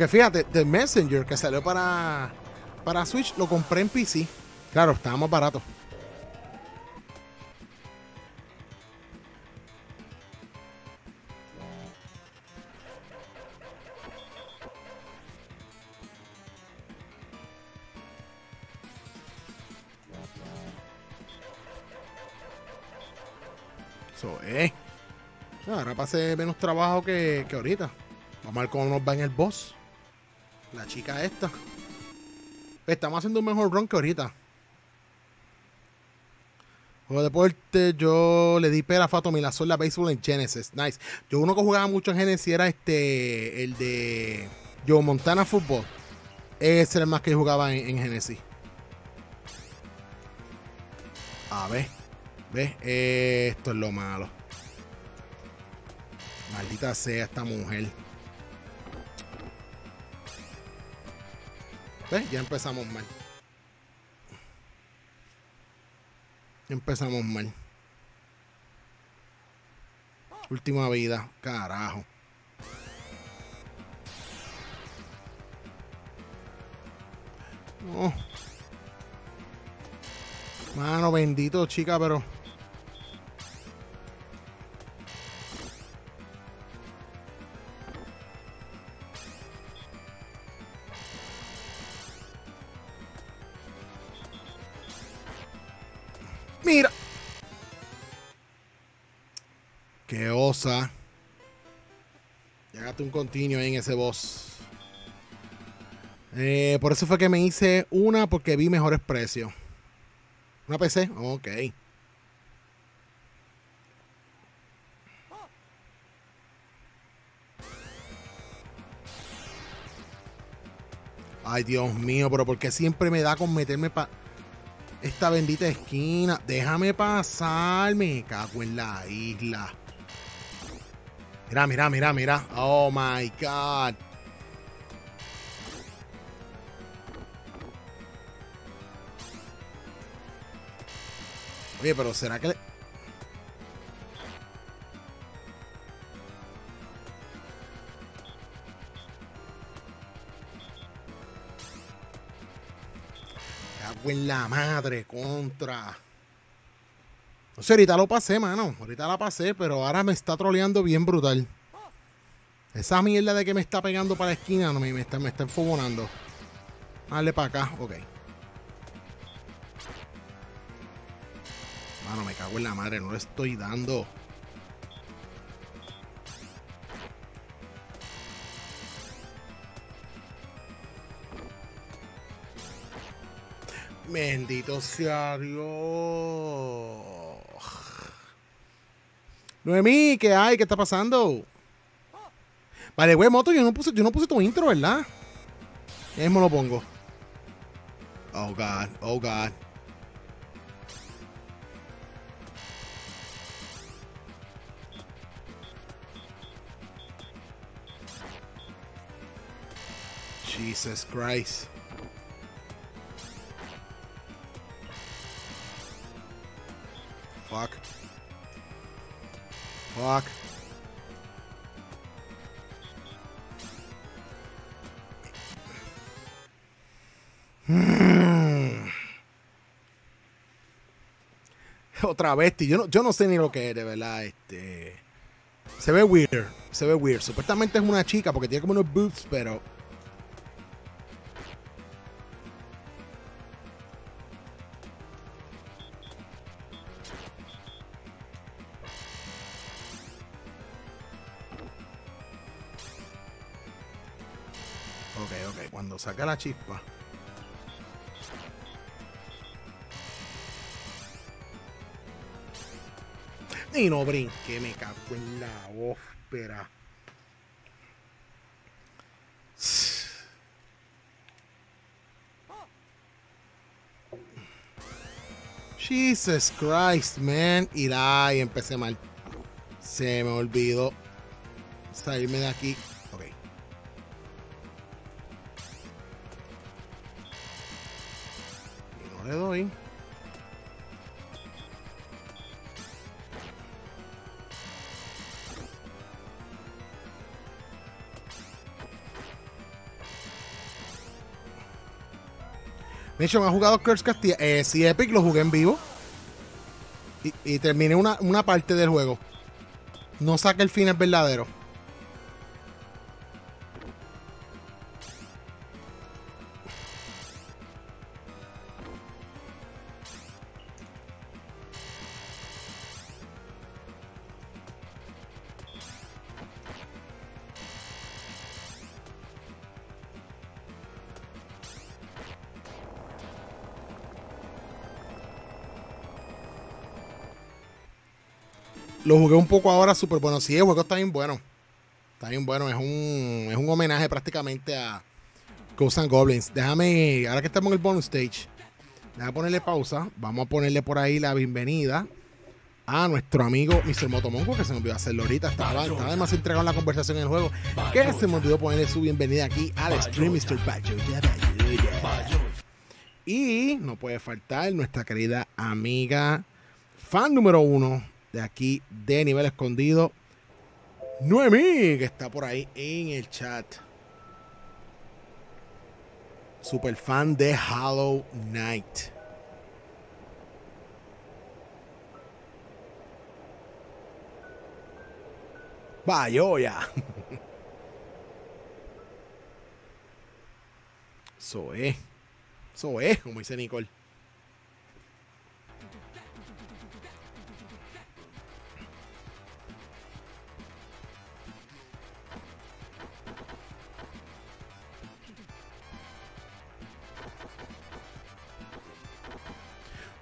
Aunque fíjate, The Messenger que salió para, para Switch, lo compré en PC. Claro, estaba más barato. Eso es. Ahora pasé menos trabajo que, que ahorita. Vamos a ver cómo nos va en el boss. La chica esta. Estamos haciendo un mejor run que ahorita. Juego de deporte, yo le di pera a la sola Baseball en Genesis. Nice. Yo uno que jugaba mucho en Genesis era este. El de. Joe Montana Football. Ese era el más que jugaba en, Genesis. A ver. ¿Ves? Esto es lo malo. Maldita sea esta mujer. ¿Ves? Ya empezamos mal. Empezamos mal. Última vida. Carajo. No. Mano, bendito, chica, pero. Qué osa. Llegaste un continuo ahí en ese boss. Eh, por eso fue que me hice una porque vi mejores precios. ¿Una PC? Ok. Ay, Dios mío, pero porque siempre me da con meterme para esta bendita esquina? Déjame pasar, me cago en la isla. Mira, mira, mira, mira. Oh my God. Oye, pero ¿será que le... En la madre, contra. No sé, ahorita lo pasé, mano. Ahorita la pasé, pero ahora me está troleando bien brutal. Esa mierda de que me está pegando para la esquina no, me, está, me está enfogonando. Dale para acá, ok. Mano, me cago en la madre, no le estoy dando. Bendito sea Dios. Noemí, ¿qué hay? ¿Qué está pasando? Vale, güey, moto, yo no puse, yo no puse tu intro, ¿verdad? Ya mismo lo pongo. Oh God, oh God. Jesus Christ. Fuck. Fuck. Otra vez, yo no, yo no sé ni lo que es, de verdad. Este. Se ve weird. Se ve weird. Supuestamente es una chica porque tiene como unos boots, pero la chispa. Y no brinque, me cago en la ópera. Jesus Christ, man. Y la, y empecé mal. Se me olvidó salirme de aquí. Mission, ¿ha jugado Curse Castilla? Eh, sí, Epic lo jugué en vivo. Y, y terminé una, una parte del juego. No saqué el final verdadero. Jugué un poco ahora, súper bueno. Sí, el juego está bien bueno. Está bien bueno. Es un, es un homenaje prácticamente a Ghosts Goblins. Déjame, ahora que estamos en el bonus stage, déjame ponerle pausa. Vamos a ponerle por ahí la bienvenida a nuestro amigo Mr. Motomongo, que se me olvidó hacerlo ahorita. Estaba, estaba además entregado en la conversación en el juego. Que se me olvidó ponerle su bienvenida aquí al stream, Mr. Bayo. Y no puede faltar nuestra querida amiga, fan número uno de aquí de nivel escondido, Noemí, que está por ahí en el chat. Super fan de Hollow Knight. Vaya. Eso es. Eso es, como dice Nicole.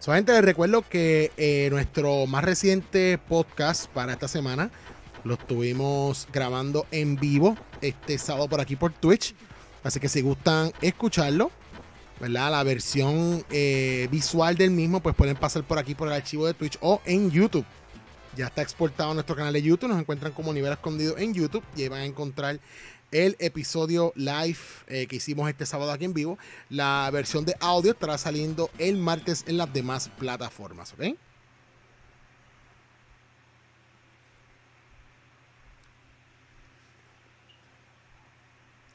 Solamente les recuerdo que eh, nuestro más reciente podcast para esta semana lo estuvimos grabando en vivo este sábado por aquí por Twitch. Así que si gustan escucharlo, ¿verdad? La versión eh, visual del mismo, pues pueden pasar por aquí por el archivo de Twitch o en YouTube. Ya está exportado nuestro canal de YouTube. Nos encuentran como nivel escondido en YouTube y ahí van a encontrar el episodio live eh, que hicimos este sábado aquí en vivo. La versión de audio estará saliendo el martes en las demás plataformas.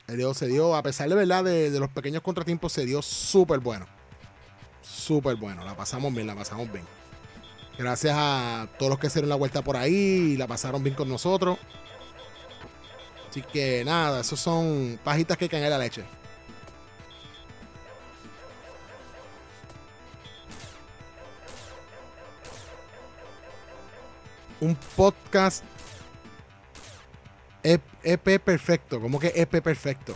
El video se dio, a pesar de verdad de, de los pequeños contratiempos, se dio súper bueno. Súper bueno. La pasamos bien, la pasamos bien. Gracias a todos los que hicieron la vuelta por ahí la pasaron bien con nosotros. Así que nada, esos son pajitas que caen en la leche. Un podcast EP perfecto. ¿Cómo que EP perfecto?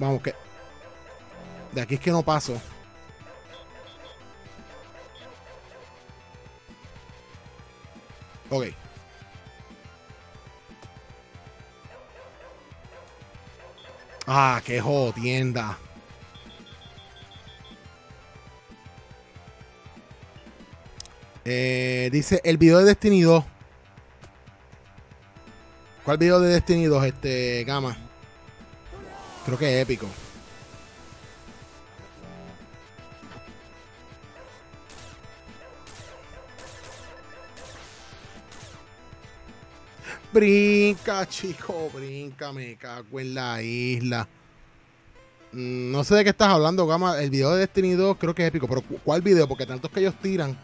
Vamos, que. De aquí es que no paso. Ok. Ah, qué jodienda. Eh, dice el video de Destiny 2. ¿Cuál video de Destiny 2, este, Gama? Creo que es épico. Brinca, chico, brinca, me cago en la isla. Mm, no sé de qué estás hablando, Gama. El video de Destiny 2 creo que es épico, pero ¿cuál video? Porque tantos que ellos tiran,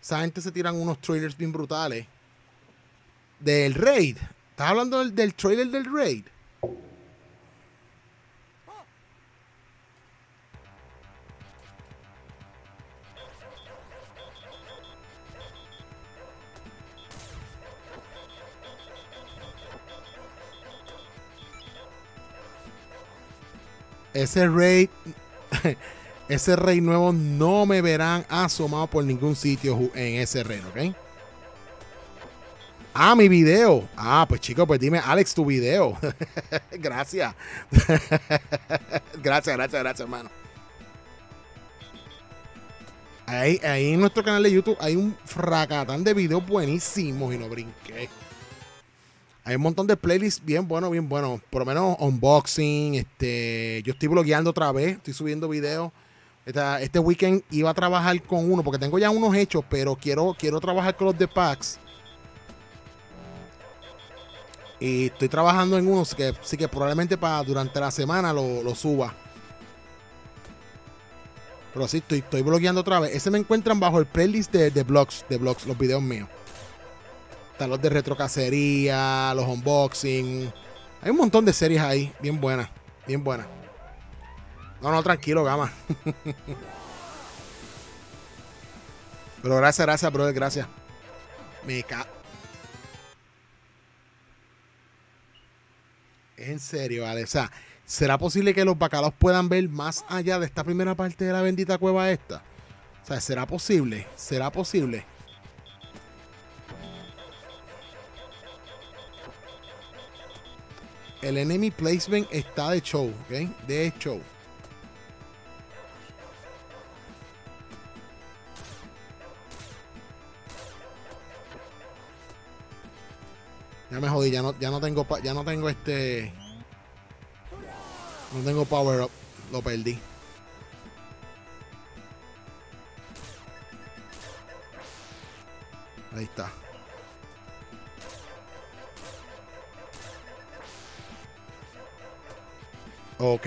esa gente se tiran unos trailers bien brutales. Del raid. ¿Estás hablando del, del trailer del raid? Ese rey, ese rey nuevo no me verán asomado por ningún sitio en ese rey, ¿ok? Ah, mi video. Ah, pues chicos, pues dime, Alex, tu video. gracias. gracias, gracias, gracias, hermano. Ahí, ahí en nuestro canal de YouTube hay un fracatán de videos buenísimos y no brinqué. Hay un montón de playlists bien buenos, bien buenos. Por lo menos unboxing. Este, yo estoy blogueando otra vez, estoy subiendo videos. este weekend iba a trabajar con uno, porque tengo ya unos hechos, pero quiero, quiero trabajar con los de packs. Y estoy trabajando en unos que sí que probablemente para durante la semana lo, suba. Pero sí, estoy, estoy blogueando otra vez. Ese me encuentran bajo el playlist de, de blogs, de blogs, los videos míos los de retrocacería, los unboxing. Hay un montón de series ahí, bien buenas, bien buenas. No, no, tranquilo, gama. Pero gracias, gracias, brother, gracias. Me ca en serio, vale. O sea, ¿será posible que los bacalos puedan ver más allá de esta primera parte de la bendita cueva esta? O sea, ¿será posible? ¿Será posible? El enemy placement está de show, ¿ok? De show. Ya me jodí, ya no, ya no tengo ya no tengo este. No tengo power up. Lo perdí. Ahí está. Ok.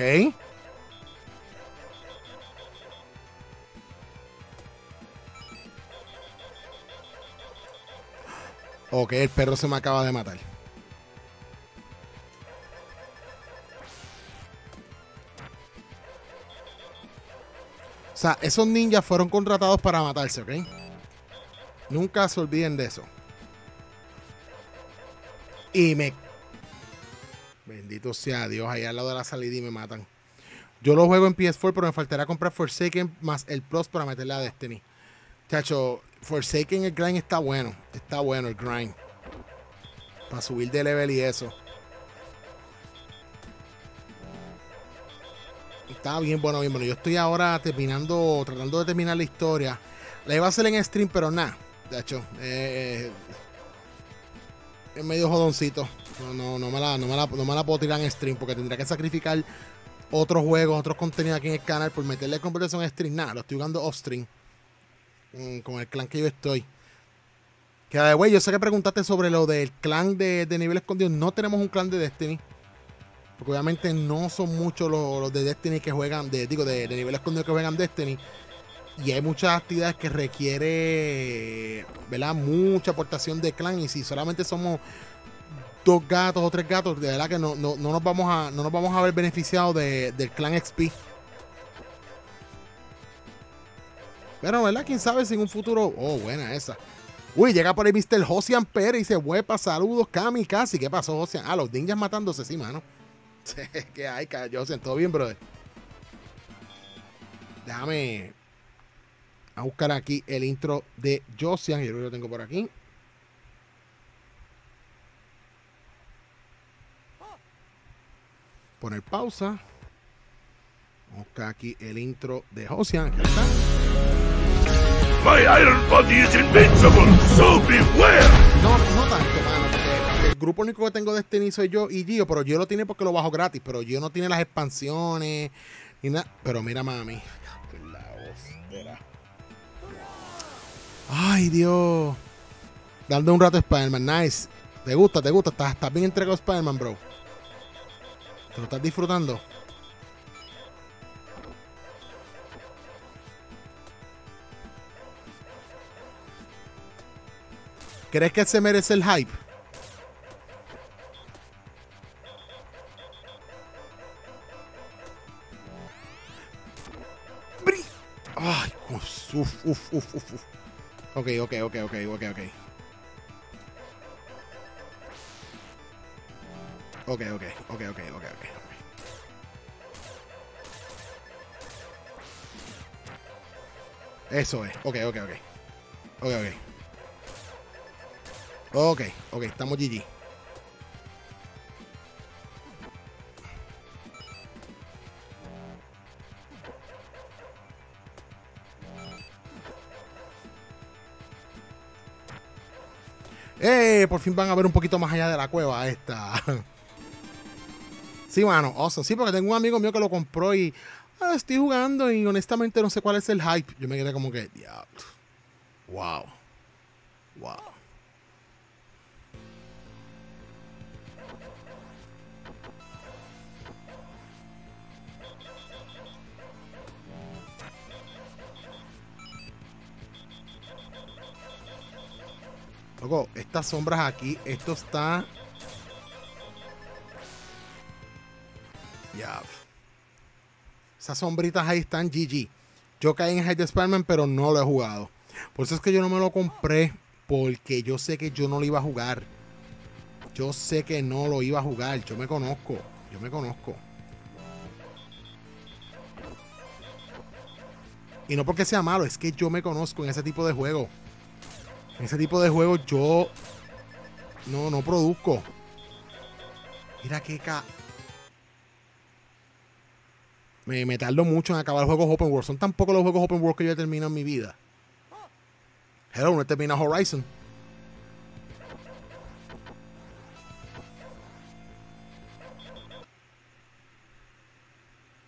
Ok, el perro se me acaba de matar. O sea, esos ninjas fueron contratados para matarse, ¿ok? Nunca se olviden de eso. Y me... Bendito sea Dios, ahí al lado de la salida y me matan. Yo lo juego en PS4, pero me faltará comprar Forsaken más el Plus para meterle a Destiny. Chacho, Forsaken el grind está bueno. Está bueno el grind. Para subir de level y eso. Está bien bueno, bien bueno. Yo estoy ahora terminando, tratando de terminar la historia. La iba a hacer en stream, pero nada. De hecho, eh, es medio jodoncito. No, no, no, me la, no, me la, no me la puedo tirar en stream porque tendría que sacrificar otros juegos, otros contenidos aquí en el canal por meterle conversación en stream. Nada, lo estoy jugando off stream. Con el clan que yo estoy. Que de güey, yo sé que preguntaste sobre lo del clan de, nivel escondido. No tenemos un clan de Destiny. Porque obviamente no son muchos los, de Destiny que juegan, de, digo, de, nivel escondido que juegan Destiny. Y hay muchas actividades que requiere, ¿verdad? Mucha aportación de clan. Y si solamente somos dos gatos o tres gatos, de verdad que no, no, nos, vamos a, no nos vamos a ver beneficiados del clan XP. Pero, ¿verdad? ¿Quién sabe si en un futuro... Oh, buena esa. Uy, llega por ahí Mr. Josian Pérez y dice, huepa, saludos, Cami, casi. ¿Qué pasó, Josian? Ah, los ninjas matándose, sí, mano. ¿Qué hay, Josian? ¿Todo bien, brother? Déjame a buscar aquí el intro de Josian. Yo lo tengo por aquí. Poner pausa. Buscar aquí el intro de Josian. Aquí está. My iron body is invincible, so beware. No, no tanto, mano, porque el grupo único que tengo de este soy yo y Gio, pero yo lo tiene porque lo bajo gratis, pero yo no tiene las expansiones ni nada. Pero mira, mami. Ay, Dios. Dando un rato a Spider-Man, nice. ¿Te gusta? ¿Te gusta? ¿Estás, bien entregado Spider-Man, bro? ¿Te lo estás disfrutando? ¿Crees que se merece el hype? Ay, uf, uf, uf, uf. Ok, ok, ok, ok, ok, ok. Ok, ok, ok, ok, ok, ok. Eso es. Ok, ok, ok. Ok, ok. Ok, ok, estamos GG. ¡Eh! Por fin van a ver un poquito más allá de la cueva esta. sí, mano, awesome. Sí, porque tengo un amigo mío que lo compró y ah, estoy jugando y honestamente no sé cuál es el hype. Yo me quedé como que, diablo. Wow. Wow. Loco, estas sombras aquí, esto está. Ya. Esas sombritas ahí están GG. Yo caí en Hide Spider-Man, pero no lo he jugado. Por eso es que yo no me lo compré. Porque yo sé que yo no lo iba a jugar. Yo sé que no lo iba a jugar. Yo me conozco. Yo me conozco. Y no porque sea malo, es que yo me conozco en ese tipo de juego. Ese tipo de juego yo no, no produzco. Mira qué ca... Me, me tardo mucho en acabar juegos open world. Son tan pocos los juegos open world que yo he terminado en mi vida. Hello, no he terminado Horizon.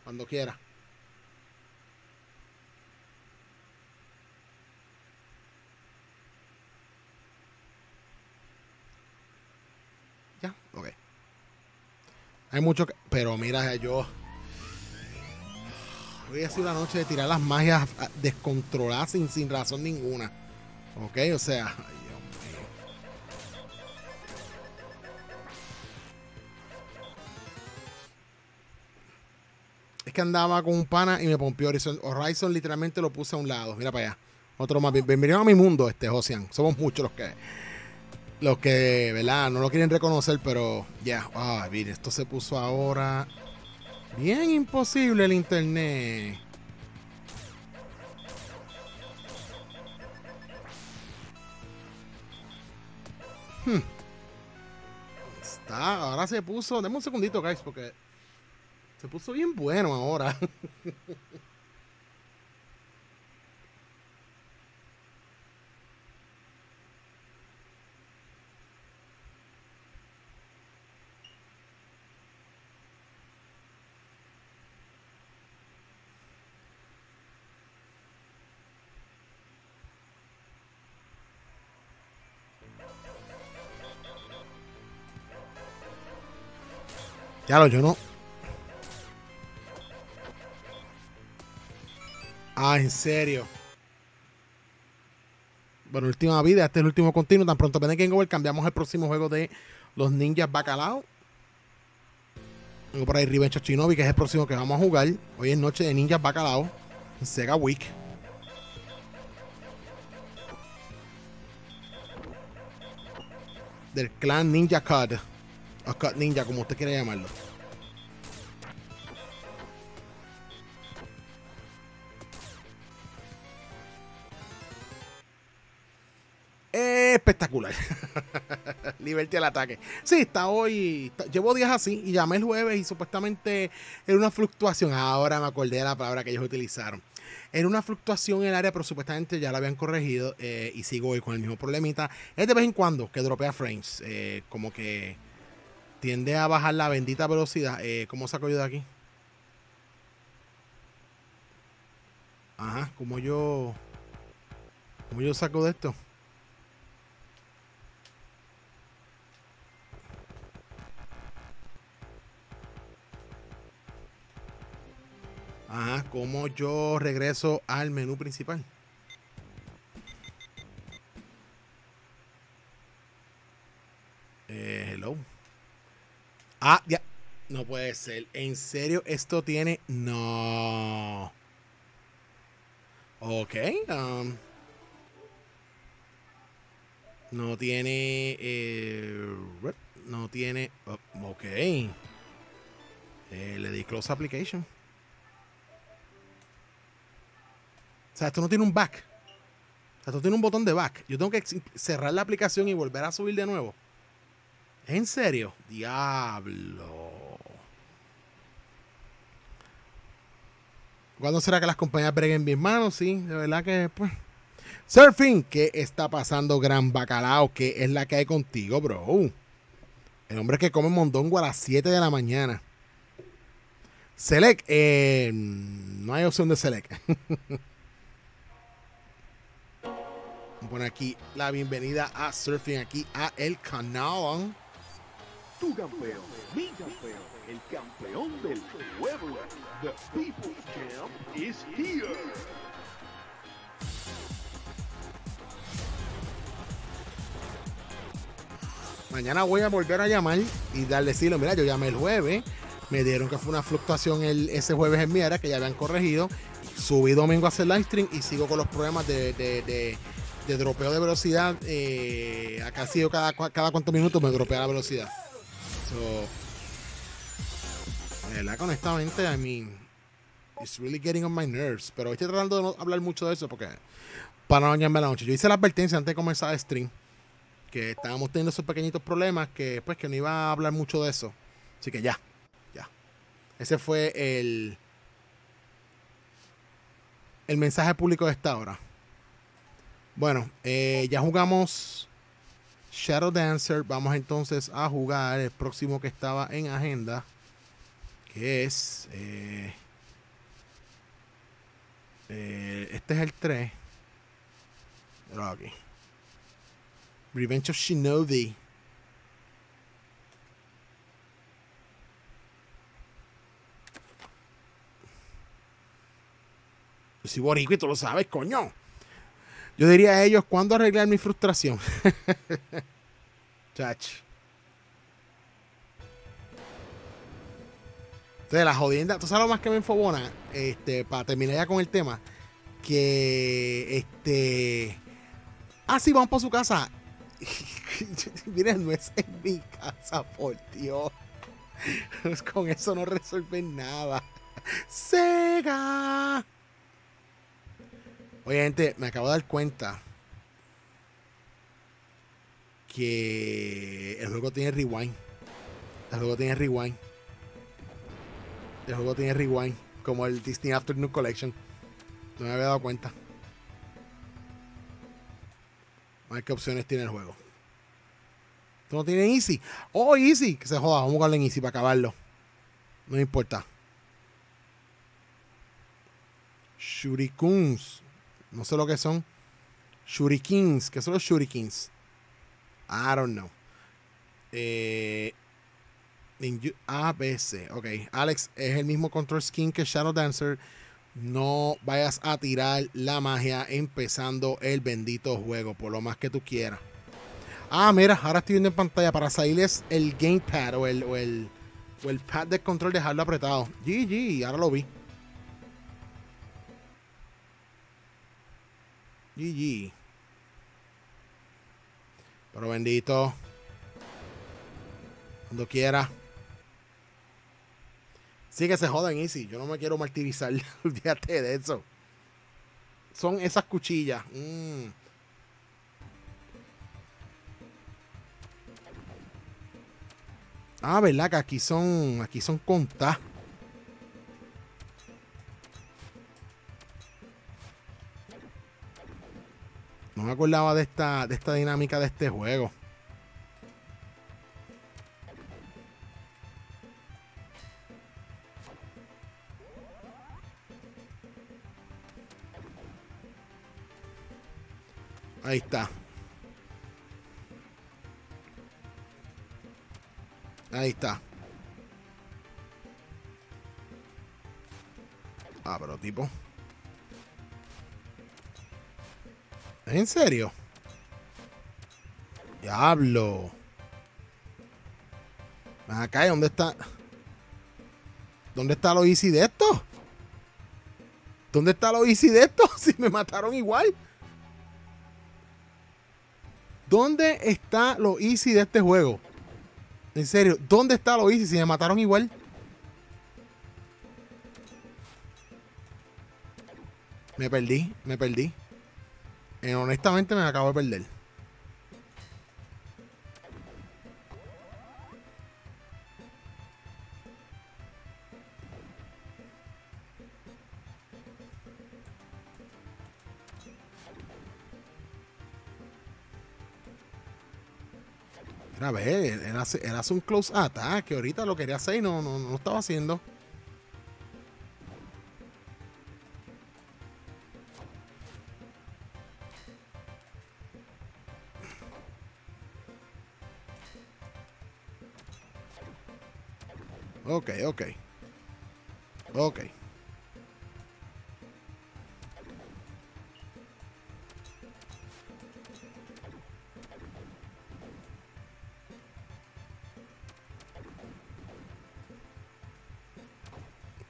Cuando quiera. Ya, ok. Hay mucho que... Pero mira, yo... Hoy ha sido la noche de tirar las magias descontroladas sin, sin razón ninguna. Ok, o sea... Ay, Dios mío. Es que andaba con un pana y me pompió Horizon. Horizon literalmente lo puse a un lado. Mira para allá. Otro más. Bienvenido a mi mundo, este Josian. Somos muchos los que los que, ¿verdad? No lo quieren reconocer, pero ya, ah, mire, esto se puso ahora bien imposible el internet. Hmm. Está, ahora se puso, deme un segundito, guys, porque se puso bien bueno ahora. Ya lo, yo no. Ah, en serio. Bueno, última vida, este es el último continuo. Tan pronto ven Game Over, cambiamos el próximo juego de los ninjas Bacalao. Tengo por ahí Revenge of Shinobi, que es el próximo que vamos a jugar. Hoy es noche de ninjas Bacalao. En Sega Week. Del clan Ninja Cud. Ninja, como usted quiera llamarlo. Espectacular. Liberty al ataque. Sí, está hoy. llevo días así y llamé el jueves y supuestamente era una fluctuación. Ahora me acordé de la palabra que ellos utilizaron. Era una fluctuación en el área, pero supuestamente ya la habían corregido eh, y sigo hoy con el mismo problemita. Es de vez en cuando que dropea frames. eh, como que tiende a bajar la bendita velocidad. Eh, ¿Cómo saco yo de aquí? Ajá, como yo. ¿Cómo yo saco de esto? Ajá, ¿cómo yo regreso al menú principal? Eh, hello. Ah, ya. No puede ser. ¿En serio esto tiene? No. Ok. um, no tiene. eh, no tiene. oh, ok. Eh, le di close application. O sea, esto no tiene un back. Esto tiene un botón de back. Yo tengo que cerrar la aplicación y volver a subir de nuevo. ¿En serio? Diablo. ¿Cuándo será que las compañías breguen bien manos? Sí, de verdad que pues. Surfing, ¿qué está pasando, gran bacalao? ¿Qué es la que hay contigo, bro? El hombre que come mondongo a las 7 de la mañana. Select, eh, no hay opción de select. Vamos a poner aquí la bienvenida a Surfing aquí a el canal. Tu campeón, mi campeón, el campeón del pueblo. The People's Champ is here. Mañana voy a volver a llamar y darle decirlo, mira, yo llamé el jueves, me dieron que fue una fluctuación el, ese jueves en mi área, que ya habían corregido, subí domingo a hacer live stream y sigo con los problemas de, de, de, de dropeo de velocidad. Eh, acá ha sido cada, cada cuantos minutos me dropea la velocidad. So, de honestamente, I mean, it's really getting on my nerves. Pero estoy tratando de no hablar mucho de eso porque para no dañarme la noche. Yo hice la advertencia antes de comenzar el stream que estábamos teniendo esos pequeñitos problemas que pues que no iba a hablar mucho de eso. Así que ya, ya. Ese fue el el mensaje público de esta hora. Bueno, eh, ya jugamos Shadow Dancer. Vamos entonces a jugar el próximo que estaba en agenda. Que es. Eh, eh, este es el 3. Pero aquí. Revenge of Shinobi. Si boricua tú lo sabes, coño. Yo diría a ellos, ¿cuándo arreglar mi frustración? Chach. Entonces, la jodienda, ¿tú sabes lo más que me enfobona? Este, para terminar ya con el tema, que este. Ah, sí, vamos para su casa. Miren, no es en mi casa, por Dios. Con eso no resuelven nada. Sega. Oye, gente, me acabo de dar cuenta que el juego tiene rewind. El juego tiene rewind. El juego tiene rewind. Como el Disney Afternoon Collection. No me había dado cuenta. A ver qué opciones tiene el juego. ¿Tú no tienes Easy? Oh, Easy. Que se joda. Vamos a jugarlo en Easy para acabarlo. No importa. Shurikuns. No sé lo que son. Shurikins. ¿Qué son los Shurikins? I don't know. Eh, ABC. Ok. Alex es el mismo control skin que Shadow Dancer. No vayas a tirar la magia empezando el bendito juego. Por lo más que tú quieras. Ah, mira, ahora estoy viendo en pantalla para salirles el gamepad o el, o el, o el pad de control, dejarlo apretado. GG, ahora lo vi. GG. Pero bendito. Cuando quiera. Sí que se jodan easy. Yo no me quiero martirizar. Olvídate de eso. Son esas cuchillas. Mm. Ah, ¿verdad? Que aquí son. Aquí son contas. No me acordaba de esta, de esta dinámica de este juego. Ahí está. Ahí está. Ah, pero tipo. ¿En serio? Diablo. Acá, ¿dónde está? ¿Dónde está lo easy de esto? ¿Dónde está lo easy de esto? Si me mataron igual. ¿Dónde está lo easy de este juego? En serio, ¿dónde está lo easy si me mataron igual? Me perdí, me perdí. Eh, honestamente me acabo de perder. A ver, él hace, un close attack ahorita lo quería hacer y no, no, no lo estaba haciendo. Ok, ok. Ok.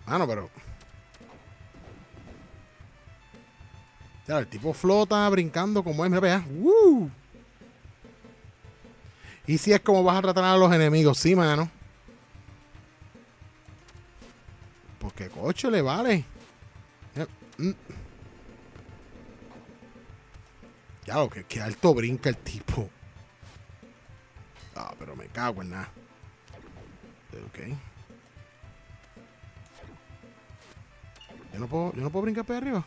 Ah, no, pero. Claro, el tipo flota brincando como es. Mira. Y si es como vas a tratar a los enemigos, sí, mano. Porque coche le vale. Mm. Ya lo que, que alto brinca el tipo. Ah, pero me cago en nada. Ok. Yo no puedo, yo no puedo brincar para arriba.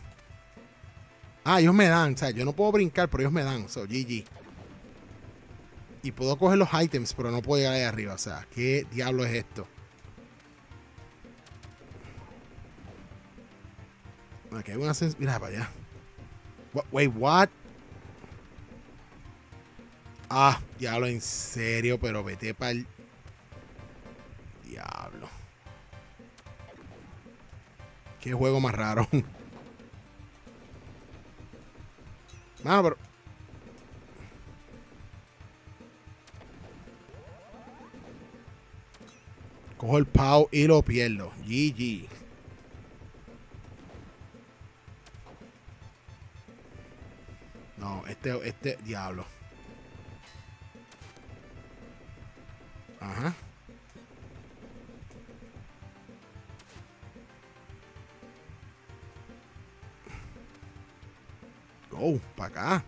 Ah, ellos me dan, o sea, yo no puedo brincar, pero ellos me dan. So, GG. Y puedo coger los items, pero no puedo llegar ahí arriba. O sea, ¿qué diablo es esto? Aquí hay una sens Mira para allá. wait, what? Ah, diablo, en serio, pero vete para el. Diablo. Qué juego más raro. Mano, pero. Cojo el pau y lo pierdo. GG. Este, este, diablo. Ajá. Go, para acá.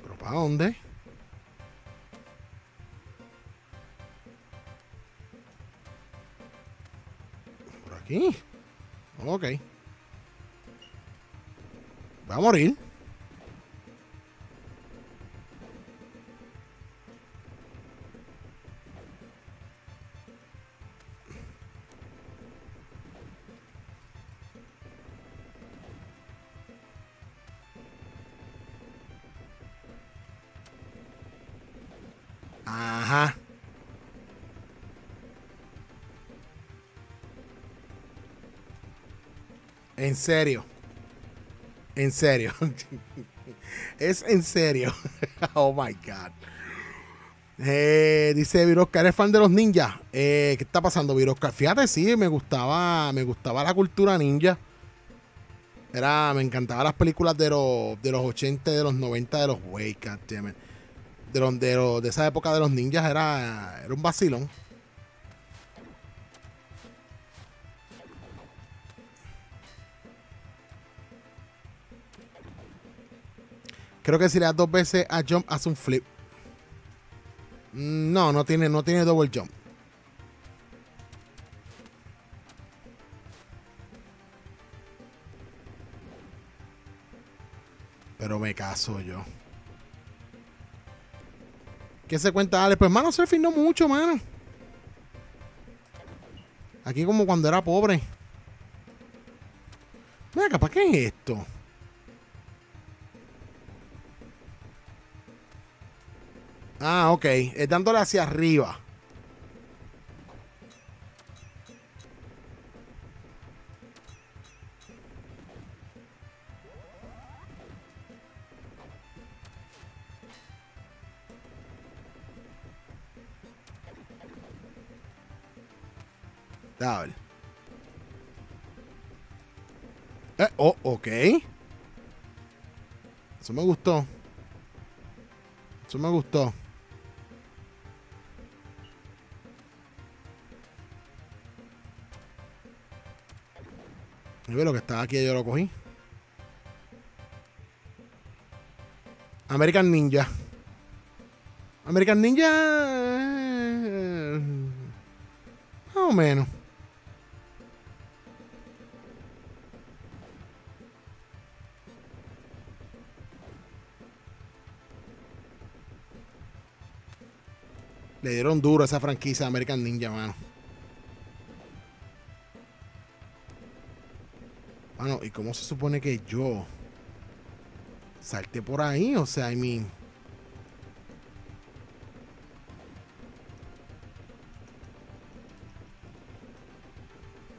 ¿Pero para dónde? Ok. Va a morir. En serio. En serio. es en serio. oh my God. Eh, dice Viroscar, ¿eres fan de los ninjas? Eh, ¿Qué está pasando, Viroscar? Fíjate, sí, me gustaba, me gustaba la cultura ninja. Era, me encantaban las películas de los, de los 80, de los 90, de los Wake, de, los, de, los, de esa época de los ninjas era, era un vacilón. Creo que si le das dos veces a jump, hace un flip. No, no tiene, no tiene double jump. Pero me caso yo. ¿Qué se cuenta, Ale? Pues, mano, se no mucho, mano. Aquí como cuando era pobre. Mira, capaz que es esto. Ah, ok. Es dándole hacia arriba. Eh, oh, ok. Eso me gustó. Eso me gustó. Y ve lo que estaba aquí, yo lo cogí. American Ninja. American Ninja. Eh, más o menos. Le dieron duro a esa franquicia de American Ninja, mano. Mano, ¿y cómo se supone que yo salte por ahí? O sea, I mean.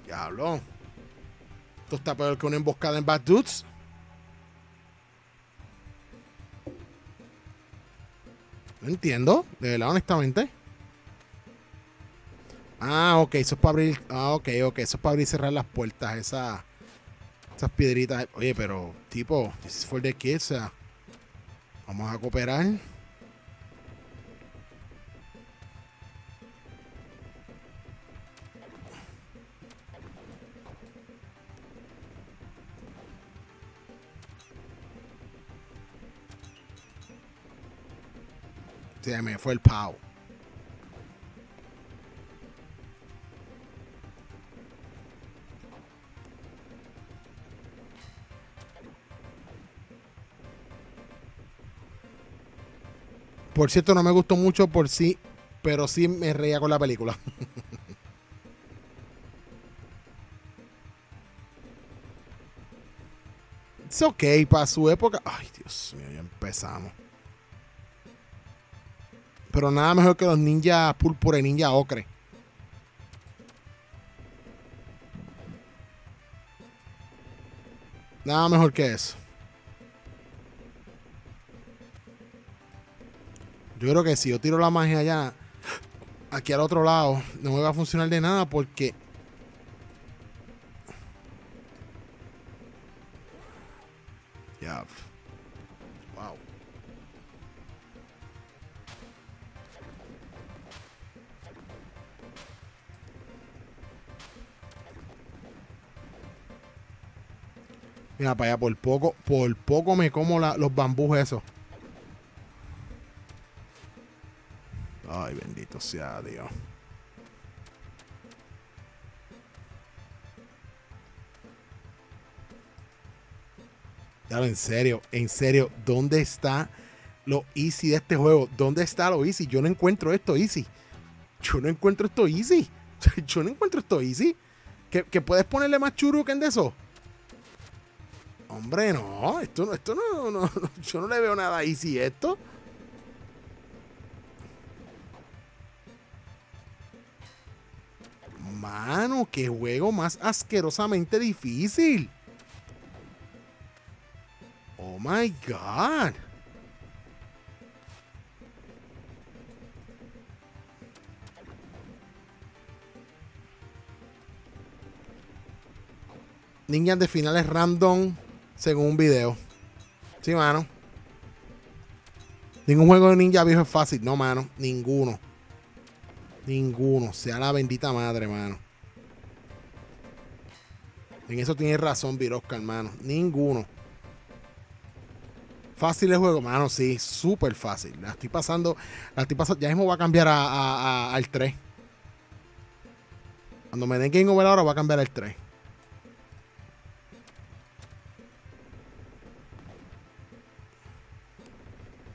Diablo. Esto está peor que una emboscada en Bad Dudes. No entiendo, de verdad, honestamente. Ah, ok, eso es para abrir. Ah, ok, ok, eso es para abrir y cerrar las puertas, esas, esas piedritas. Oye, pero, tipo, this is for the kids, vamos a cooperar. Se me fue el pau. Por cierto, no me gustó mucho por sí, pero sí me reía con la película. Es ok, para su época. Ay, Dios mío, ya empezamos. Pero nada mejor que los ninjas púrpura y ninja ocre. Nada mejor que eso. Yo creo que si yo tiro la magia allá, aquí al otro lado, no me va a funcionar de nada porque. Ya. Wow. Mira, para allá, por poco, por poco me como la- los bambús esos. Ay, bendito sea Dios. Ya, en serio, en serio, ¿dónde está lo easy de este juego? ¿Dónde está lo easy? Yo no encuentro esto easy. Yo no encuentro esto easy. Yo no encuentro esto easy. ¿Que, puedes ponerle más churuken de eso? Hombre, no. Esto, no- esto no, no, Yo no le veo nada easy esto. Qué juego más asquerosamente difícil. Oh my god. Ninjas de finales random según un video. Sí, mano. Ningún juego de ninja viejo es fácil. No, mano. Ninguno. Ninguno. Sea la bendita madre, mano. En eso tienes razón, Virosca, hermano. Ninguno. Fácil el juego, mano, sí. Súper fácil. La estoy pasando. La estoy pasando. Ya mismo va a cambiar a, al 3. Cuando me den Game Over ahora, va a cambiar al 3.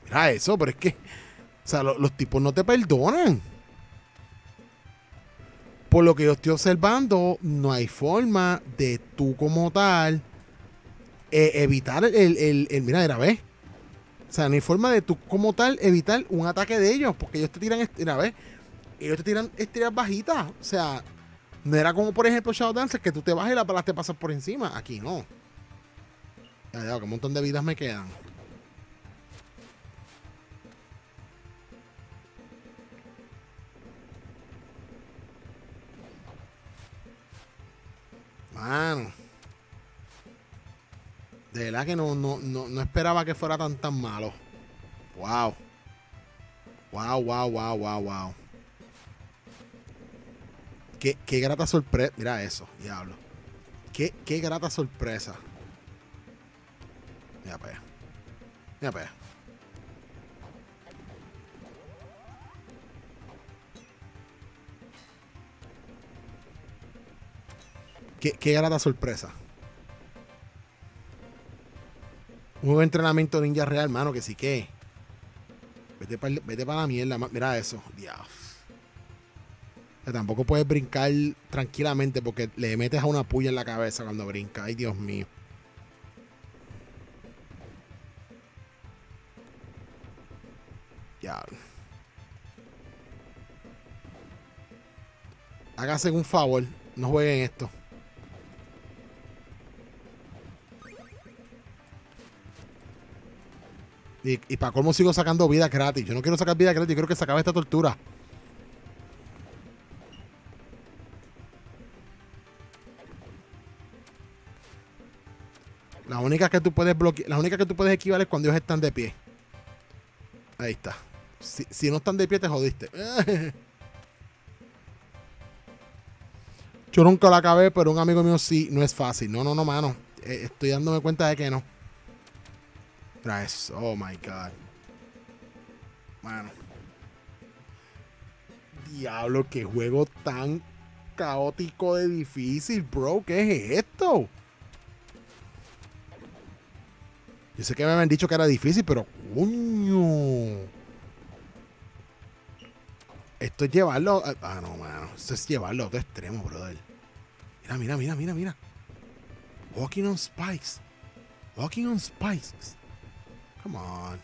Mira eso, pero es que. O sea, lo- los tipos no te perdonan. Por lo que yo estoy observando, no hay forma de tú como tal eh, evitar el, el, el- Mira, mira, ¿ves? O sea, no hay forma de tú como tal evitar un ataque de ellos, porque ellos te tiran, mira. Ellos te tiran estrellas bajitas. O sea, no era como, por ejemplo, Shadow Dancer, que tú te bajas y las balas te pasan por encima. Aquí no. Ya, ya, que un montón de vidas me quedan. Mano. De verdad que no, no, no, no esperaba que fuera tan tan malo. Wow. Wow, wow, wow, wow, wow. Qué, qué grata sorpresa. Mira eso, diablo. Qué, qué grata sorpresa. Mira para. Mira para. Qué, qué grata sorpresa. Un nuevo entrenamiento ninja real, mano, que sí que. Vete para vete la mierda. Mira eso. Tampoco puedes brincar tranquilamente porque le metes a una puya en la cabeza cuando brinca. Ay, Dios mío. Ya. Háganse un favor. No jueguen esto. Y, y para cómo sigo sacando vida gratis. Yo no quiero sacar vida gratis, yo quiero que se acabe esta tortura. La única que tú puedes bloquear, la única que tú puedes esquivar es cuando ellos están de pie. Ahí está. Si, si no están de pie, te jodiste. Yo nunca la acabé, pero un amigo mío sí, no es fácil. No, no, no, mano. Eh, estoy dándome cuenta de que no. Oh my God. Mano. Diablo, qué juego tan caótico de difícil, bro. ¿Qué es esto? Yo sé que me habían dicho que era difícil, pero coño. Esto es llevarlo. a- Ah, no, mano. Esto es llevarlo a otro extremo, brother. Mira, mira, mira, mira, mira. Walking on spikes. Walking on spikes. Come on.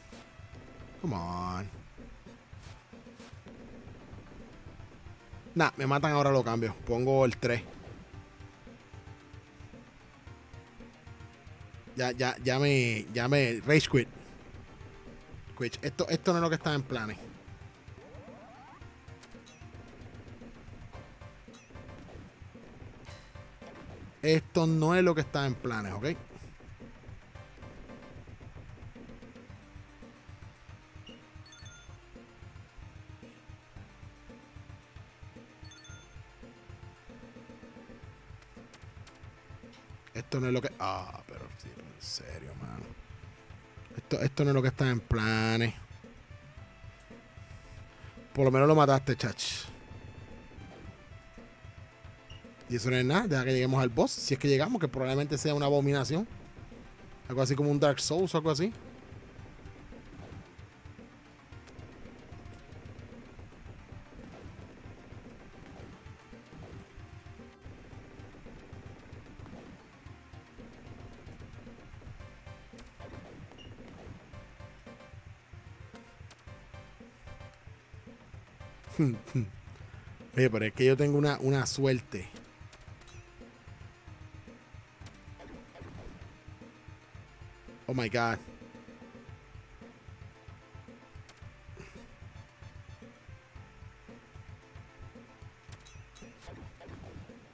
Come on. Nah, me matan ahora lo cambio. Pongo el 3. Ya, ya, ya me. Ya me. Rage quit. Quit. Esto, esto no es lo que está en planes. Esto no es lo que está en planes, ¿ok? Esto, esto no es lo que está en planes. Por lo menos lo mataste, chach. Y eso no es nada, deja que lleguemos al boss. Si es que llegamos, que probablemente sea una abominación. Algo así como un Dark Souls o algo así. Oye, pero es que yo tengo una, una suerte. Oh my god.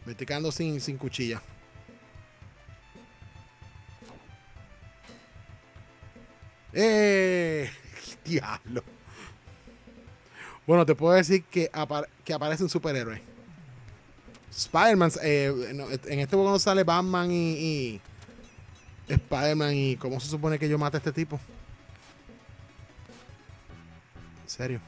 Me estoy quedando sin, sin cuchilla. Bueno, te puedo decir que, apar- que aparece un superhéroe. Spider-Man, eh, en este juego no sale Batman y, y Spider-Man y cómo se supone que yo mate a este tipo. En serio.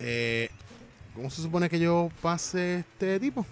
Eh, ¿Cómo se supone que yo pase este tipo?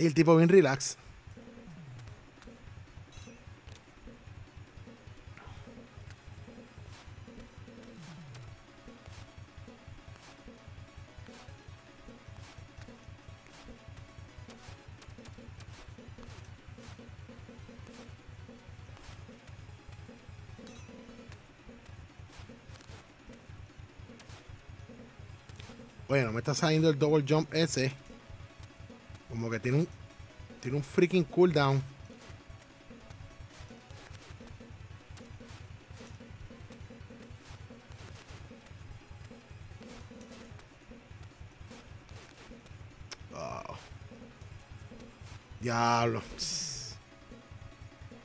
Y el tipo bien relax. Bueno, me está saliendo el double jump ese. Tiene un. Tiene un freaking cooldown. Oh. Diablo.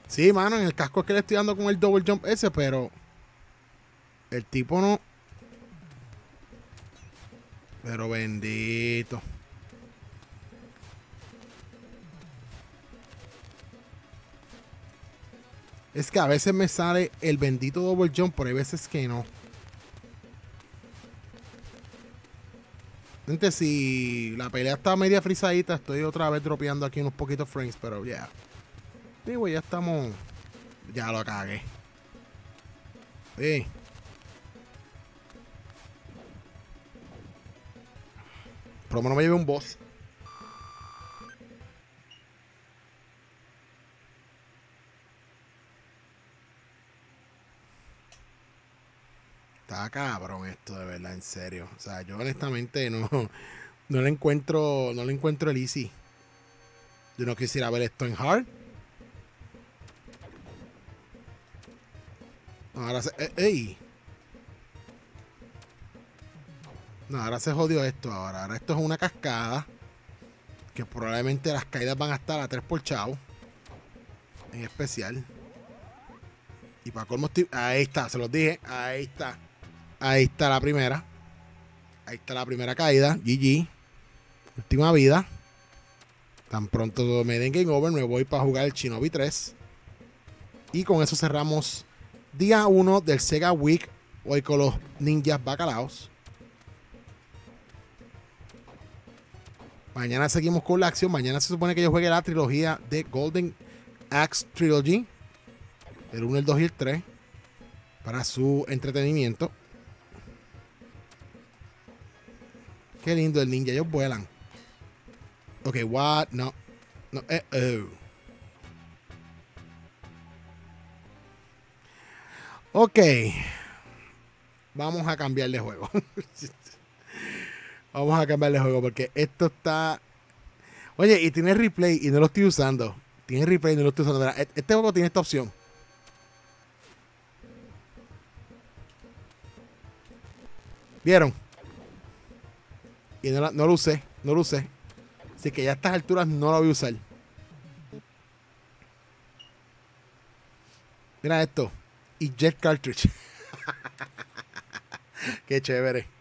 Sí, mano, en el casco es que le estoy dando con el double jump ese, pero. El tipo no. Que a veces me sale el bendito double jump, pero hay veces que no. Gente, si la pelea está media frisadita, estoy otra vez dropeando aquí unos poquitos frames, pero ya. Yeah. Ya estamos. Ya lo cagué. Sí. Por lo menos me llevé un boss. Cabrón esto, de verdad, en serio. O sea, yo honestamente no, no le encuentro, no le encuentro el easy. Yo no quisiera ver esto en hard. Ahora se. Eh, ¡Ey! No, ahora se jodió esto. Ahora, ahora esto es una cascada. Que probablemente las caídas van a estar a 3 por chavo. En especial. Y para colmo estoy. Ahí está, se los dije. Ahí está. Ahí está la primera. Ahí está la primera caída. GG. Última vida. Tan pronto me den game over, me voy para jugar el Shinobi 3. Y con eso cerramos día 1 del Sega Week. Hoy con los ninjas bacalaos. Mañana seguimos con la acción. Mañana se supone que yo juegue la trilogía de Golden Axe Trilogy. El 1, el 2 y el 3. Para su entretenimiento. Qué lindo el ninja. Ellos vuelan. Ok, what? No. No. Eh, oh. Ok. Vamos a cambiar de juego. Vamos a cambiar de juego porque esto está. Oye, y tiene replay y no lo estoy usando. Tiene replay y no lo estoy usando. Este juego tiene esta opción. ¿Vieron? Y no, no lo usé. No lo usé. Así que ya a estas alturas no lo voy a usar. Mira esto. Y Jet Cartridge. Qué chévere.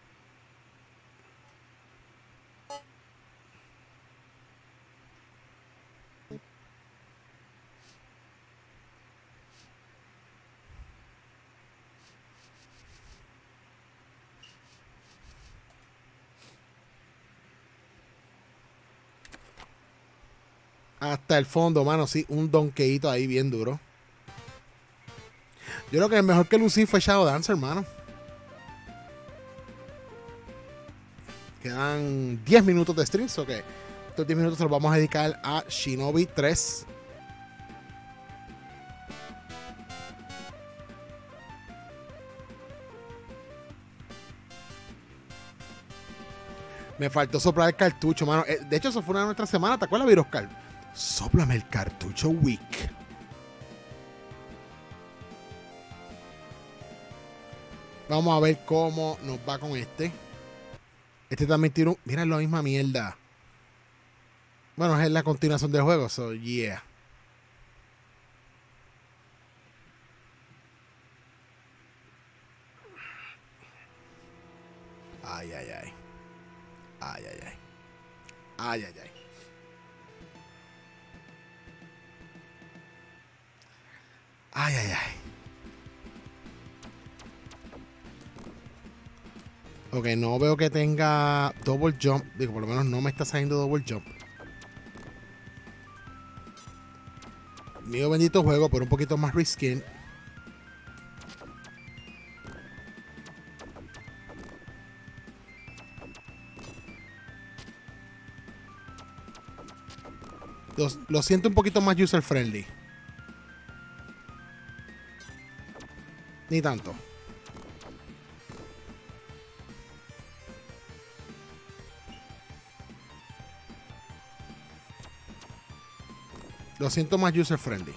Hasta el fondo, mano. Sí, un donkeito ahí bien duro. Yo creo que el mejor que Lucy fue Shadow Dancer, hermano. Quedan 10 minutos de stream, o que estos 10 minutos se los vamos a dedicar a Shinobi 3. Me faltó soplar el cartucho, mano. Eh, de hecho, eso fue una de nuestras semanas. ¿Te acuerdas, Viroscar? Sóplame el cartucho Week. Vamos a ver cómo nos va con este. Este también tiene un. Mira, la misma mierda. Bueno, es la continuación del juego, so yeah. Ay, ay, ay. Ay, ay, ay. Ay, ay, ay. Ay, ay, ay. Ok, no veo que tenga double jump. Digo, por lo menos no me está saliendo double jump. Mío bendito juego, pero un poquito más risky. Lo, lo siento un poquito más user friendly. Ni tanto. Lo siento más user friendly.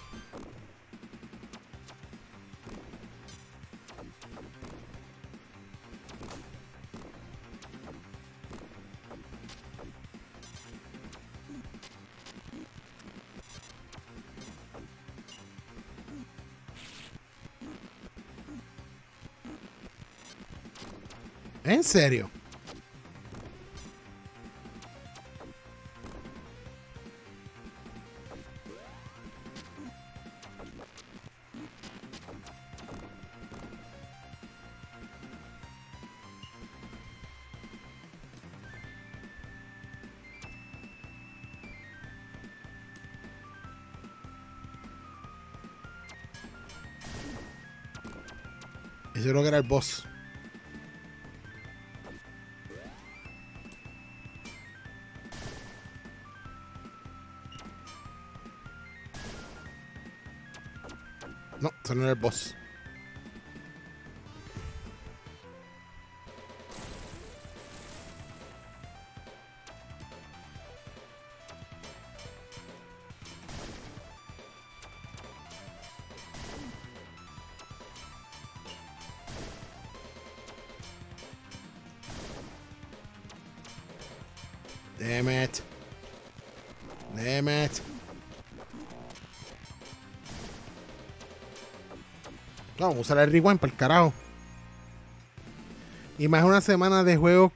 serio. Ese creo que era el boss. Era el boss. Vamos a usar el rewind para el carajo. Y más una semana de juegos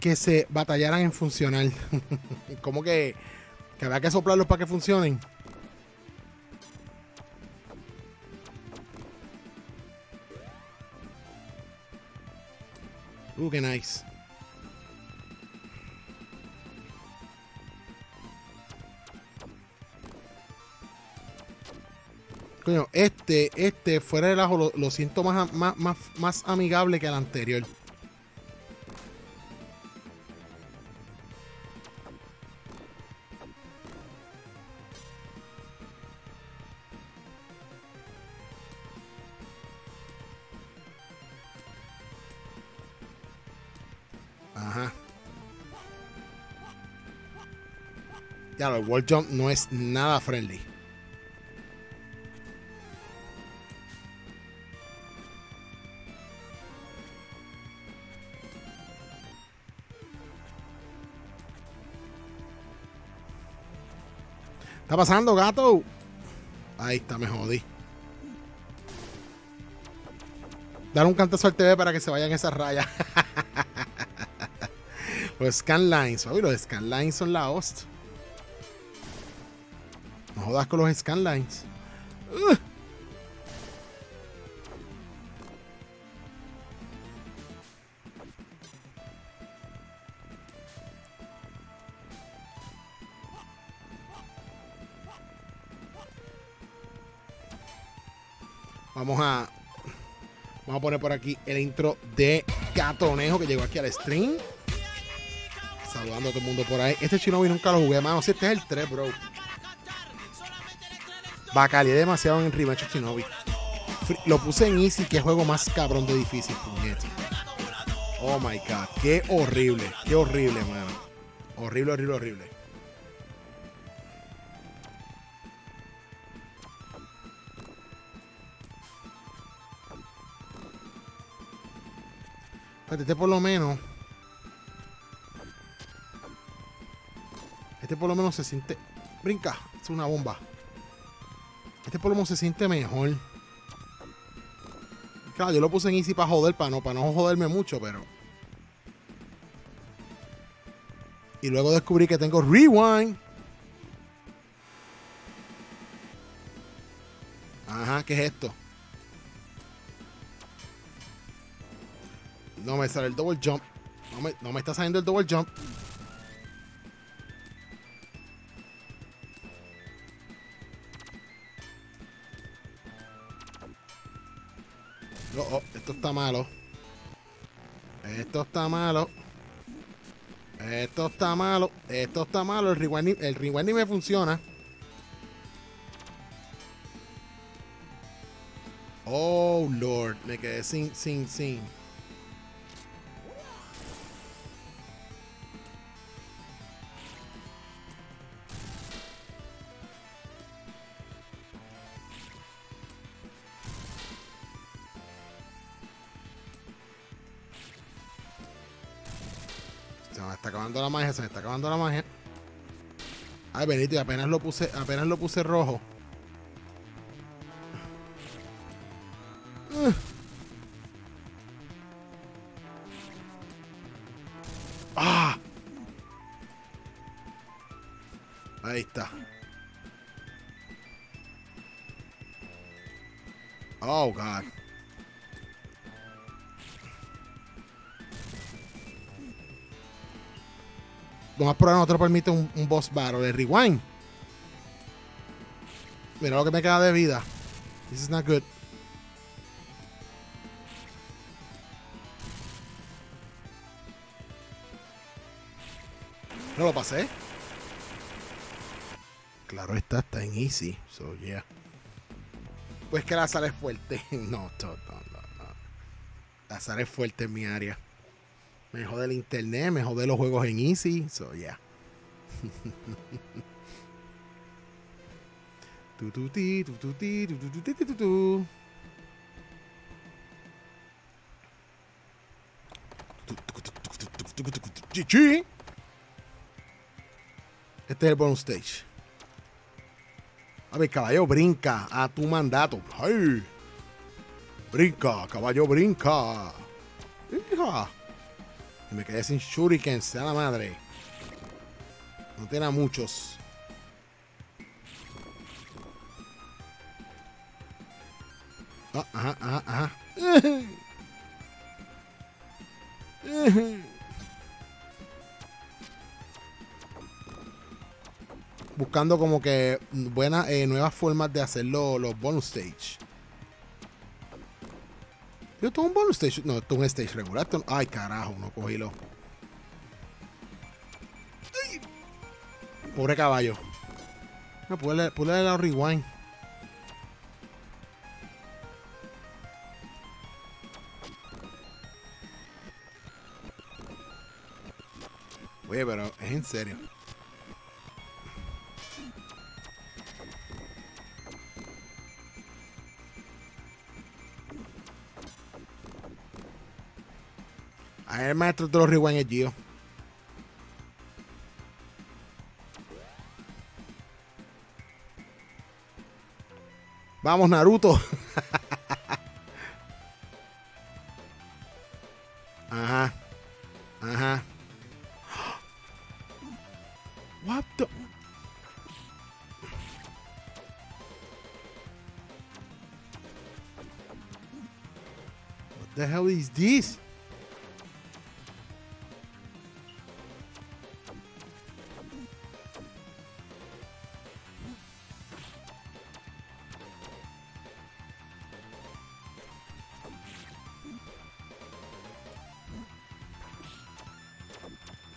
que se batallaran en funcionar. Como que, que había que soplarlos para que funcionen. Uh, qué nice. Coño, este, este, fuera del ajo, lo, siento más, más, más, más amigable que el anterior. Ajá. Ya, el wall jump no es nada friendly. Pasando, gato? Ahí está, me jodí. Dar un cantazo al TV para que se vayan esas rayas. los scanlines. Uy, los scanlines son la host. No jodas con los scanlines. Aquí el intro de Gatonejo que llegó aquí al stream. Saludando a todo el mundo por ahí. Este Shinobi nunca lo jugué, mano. Si este es el 3, bro. Bacalié demasiado en el rematch Shinobi. Fri- Lo puse en easy, que juego más cabrón de difícil. Oh my god, qué horrible, qué horrible, mano. Horrible, horrible, horrible. Este por lo menos. Este por lo menos se siente. Brinca, es una bomba. Este por lo menos se siente mejor. Claro, yo lo puse en easy para joder, para no, para no joderme mucho, pero. Y luego descubrí que tengo rewind. Ajá, ¿qué es esto? No me sale el double jump. No me, no me está saliendo el double jump. Oh, oh, esto está malo. Esto está malo. Esto está malo. Esto está malo. El rewind, el rewind ni me funciona. Oh, Lord. Me quedé sin, sin, sin. La magia, se me está acabando la magia. Ay, Benito, y apenas lo puse, apenas lo puse rojo. Ugh. Ah. Ahí está. Oh, God. Vamos a probar nosotros permite un, un boss battle, el rewind. Mira lo que me queda de vida. This is not good. No lo pasé. Claro, está, está en easy. So, yeah. Pues que la sala es fuerte. No, no, no, no. La sala es fuerte en mi área. Me jode el internet, me jode los juegos en easy. So, yeah. tu, tu, ti, tu, tu, ti, tu, tu, tu, ti, tu, tu. Chichi. Este es el bonus stage. A ver, caballo, brinca a tu mandato. ¡Ay! Brinca, caballo, brinca. Hija. Y me quedé sin shurikens, sea la madre. No tiene muchos. Ah. Buscando como que buenas, eh, nuevas formas de hacerlo los bonus stage. Yo tengo un bonus stage. No, esto es un stage regular. Ay, carajo, no cogílo. Ay. Pobre caballo. No, pude darle la rewind. Oye, pero es en serio. El maestro de los rewind es Gio. Vamos, Naruto. Ajá. Ajá. What the? What the hell is this?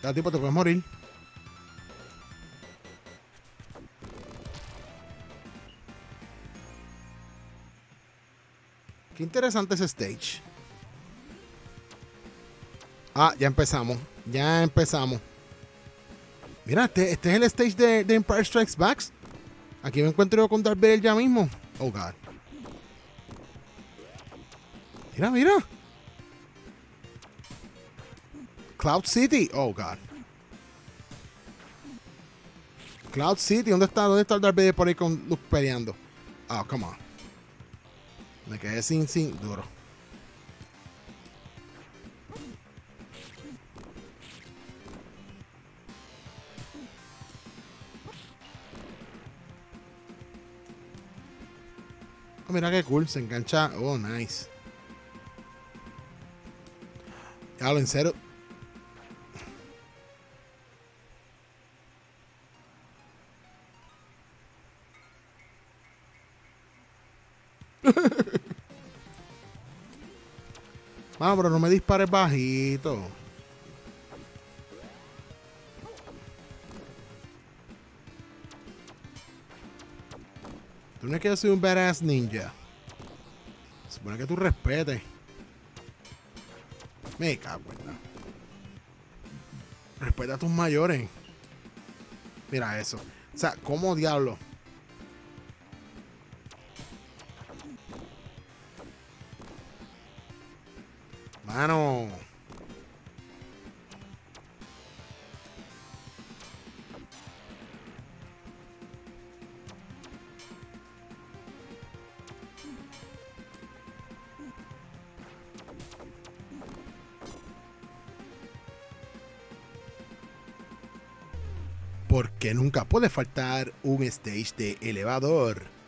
Ya tipo te puedes morir. Qué interesante ese stage. Ah, ya empezamos. Ya empezamos. Mira, este, este es el stage de, de Empire Strikes Back. Aquí me encuentro yo con Darth Vader ya mismo. Oh, God. Mira, mira. Cloud City. Oh, God. Cloud City. ¿Dónde está? ¿Dónde está el Darth Vader por ahí con Luke peleando? Oh, come on. Me quedé sin, sin, duro. Oh, mira qué cool, se engancha. Oh, nice. Ya lo en serio. Dispares bajito. Tú no es que yo soy un badass ninja. Supone que tú respetes. Me cago en nada. Respeta a tus mayores. Mira eso. O sea, ¿cómo diablo? Porque nunca puede faltar un stage de elevador.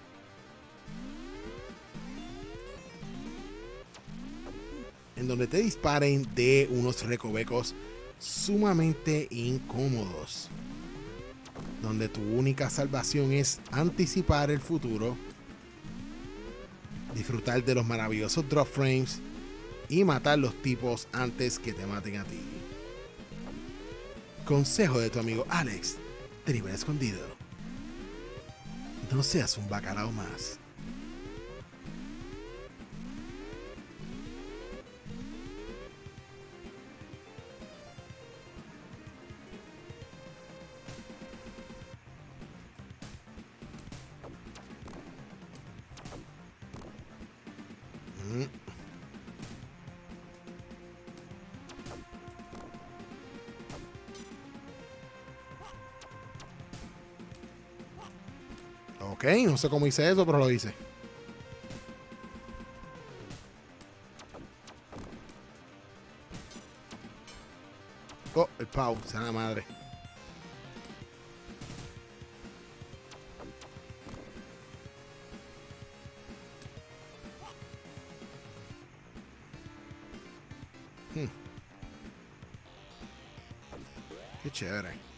Te disparen de unos recovecos sumamente incómodos. Donde tu única salvación es anticipar el futuro, disfrutar de los maravillosos drop frames y matar los tipos antes que te maten a ti. Consejo de tu amigo Alex, nivel escondido. No seas un bacalao más. No sé cómo hice eso, pero lo hice. Oh, el pau, sea la madre. Hmm. Qué chévere.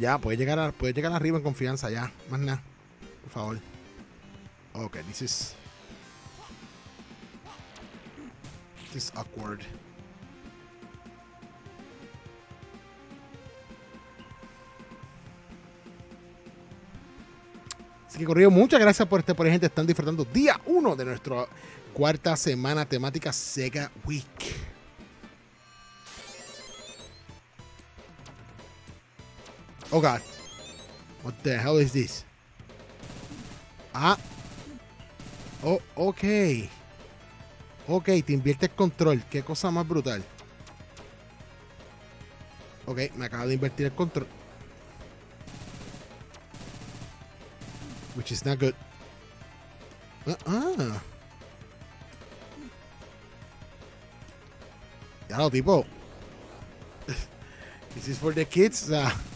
Ya, puede llegar, a, puede llegar arriba en confianza, ya. Más nada. Por favor. Ok, this is... This is awkward. Así que corrido, muchas gracias por este por gente. Están disfrutando día 1 de nuestra cuarta semana temática Sega Week. Oh god. What the hell is this? Ah. Oh, ok. Ok, te invierte el control. Qué cosa más brutal. Ok, me acaba de invertir el control. Which is not good. Ah. ah. Ya lo tipo. This is for the kids. O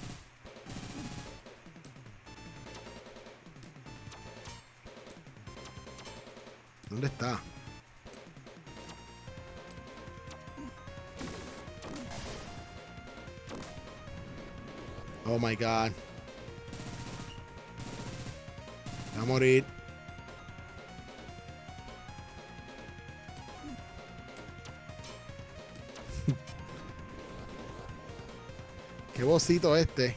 my god. Va a morir. Qué bocito este.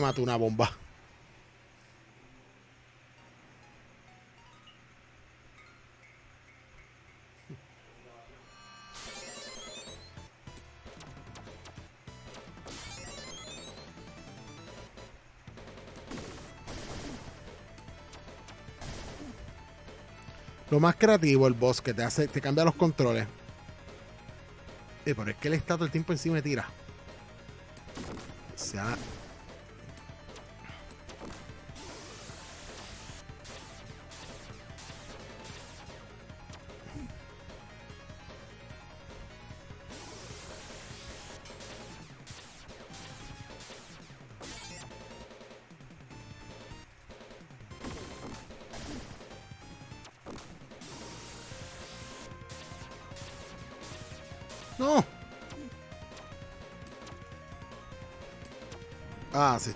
Me mató una bomba. Lo más creativo, el boss que te hace, te cambia los controles. Eh, pero es que él está todo el tiempo encima y tira. O sea.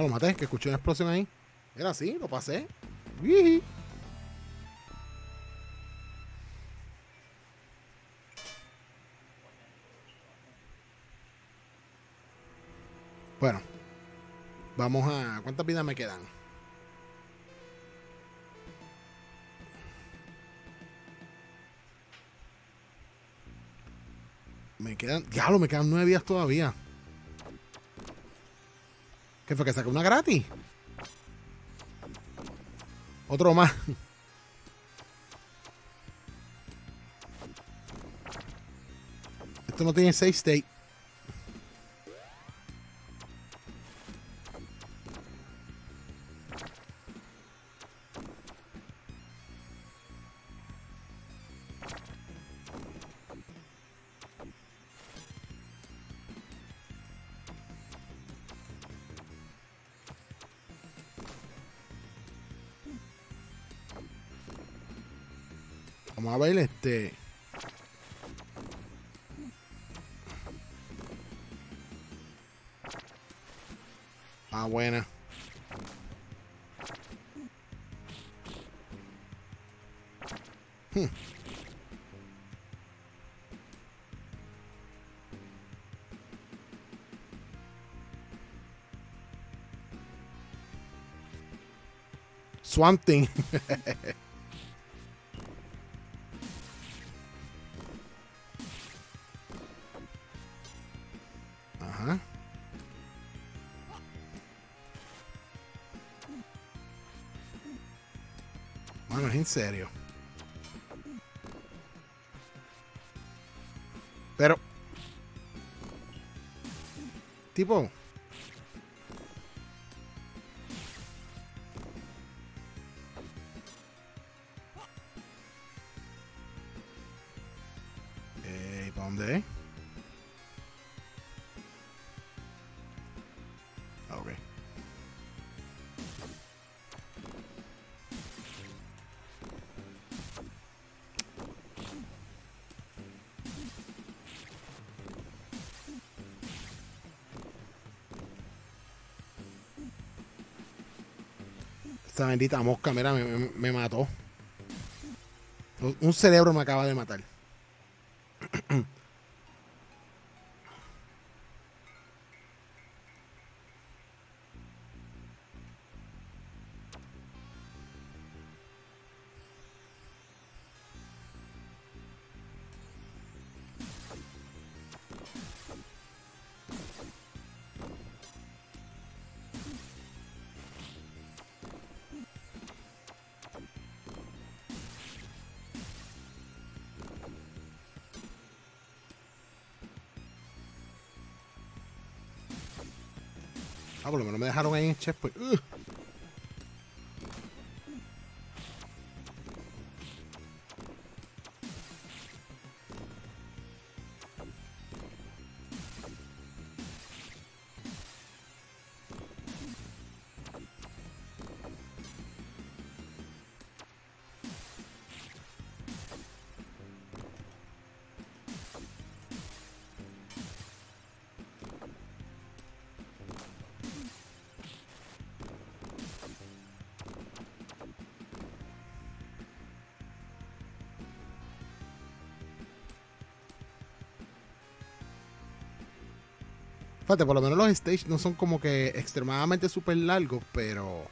Ah, lo maté, que escuché una explosión ahí. Era así, lo pasé. Bueno, vamos a. ¿Cuántas vidas me quedan? Me quedan. Diablo, me quedan nueve vidas todavía. ¿Qué fue que una gratis? Otro más. Esto no tiene save state. Ah, buena. Hmm. Swamp Thing. Esta bendita mosca, mira, me, mató. Un cerebro me acaba de matar. Por lo menos me dejaron ahí en chef. Pues. Fíjate, por lo menos los stages no son como que extremadamente súper largos, pero.